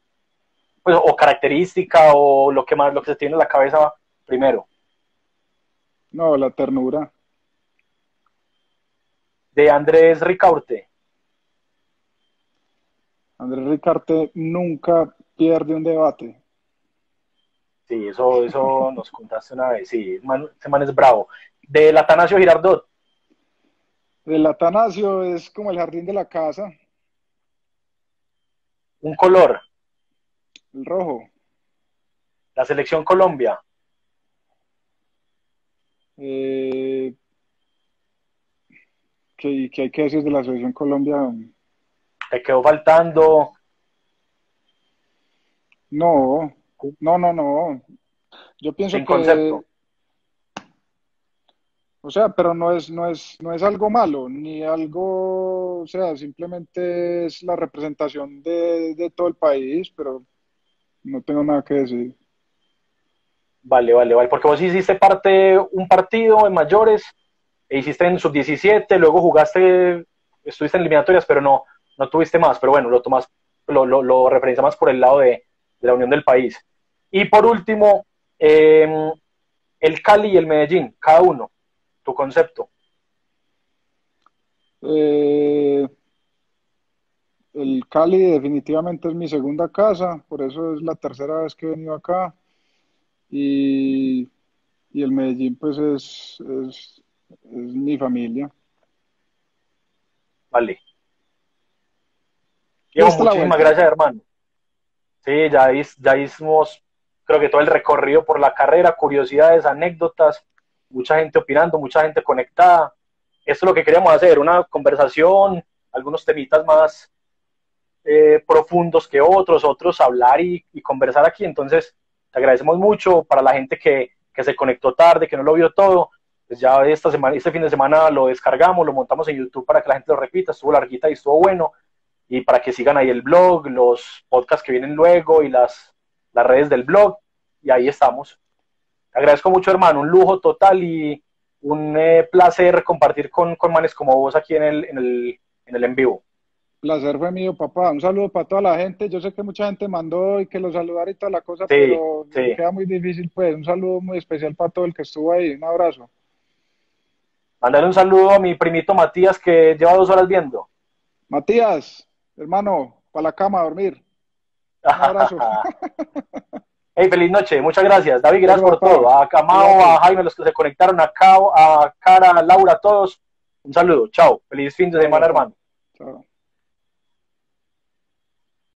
Pues, o característica o lo que más lo que se tiene en la cabeza primero. No, la ternura. De Andrés Ricaurte. Andrés Ricarte nunca pierde un debate. Sí, eso, eso nos contaste una vez. Sí, man, ese man es bravo. Del Atanasio Girardot. Del Atanasio es como el jardín de la casa. Un color. El rojo. La selección Colombia. Eh, ¿qué, ¿Qué hay que decir de la selección Colombia? Te quedó faltando. No, no, no, no. Yo pienso en que. Concepto. O sea, pero no es, no es, no es algo malo, ni algo, o sea, simplemente es la representación de, de todo el país, pero no tengo nada que decir. Vale, vale, vale, porque vos hiciste parte, un partido en mayores, e hiciste en sub-17, luego jugaste, estuviste en eliminatorias, pero no, no tuviste más, pero bueno, lo tomas, lo, lo, lo referencia más por el lado de, de la unión del país. Y por último, eh, el Cali y el Medellín, cada uno, tu concepto. Eh, el Cali definitivamente es mi segunda casa, por eso es la tercera vez que he venido acá. Y, y el Medellín pues es, es, es mi familia. Vale. Diego, muchísimas gracias, hermano. Sí, ya, ya hicimos, creo que todo el recorrido por la carrera, curiosidades, anécdotas, mucha gente opinando, mucha gente conectada. Esto es lo que queríamos hacer, una conversación, algunos temitas más eh, profundos que otros, otros hablar y, conversar aquí. Entonces, te agradecemos mucho para la gente que, que, se conectó tarde, que no lo vio todo. Pues ya esta semana, este fin de semana lo descargamos, lo montamos en YouTube para que la gente lo repita. Estuvo larguita y estuvo bueno. Y para que sigan ahí el blog, los podcasts que vienen luego y las, las redes del blog. Y ahí estamos. Te agradezco mucho, hermano. Un lujo total y un eh, placer compartir con, con manes como vos aquí en el, en el, en el en vivo placer fue mío, papá. Un saludo para toda la gente. Yo sé que mucha gente mandó y que lo saludara y toda la cosa, pero queda muy difícil, pues. Un saludo muy especial para todo el que estuvo ahí. Un abrazo. Mándale un saludo a mi primito Matías que lleva dos horas viendo. Matías, hermano, para la cama a dormir. Un abrazo. hey, feliz noche, muchas gracias. David, gracias por todo. A Camao, a Jaime, los que se conectaron, a Cao, a Cara, a Laura, a todos. Un saludo, chao. Feliz fin de semana, hermano. Chao.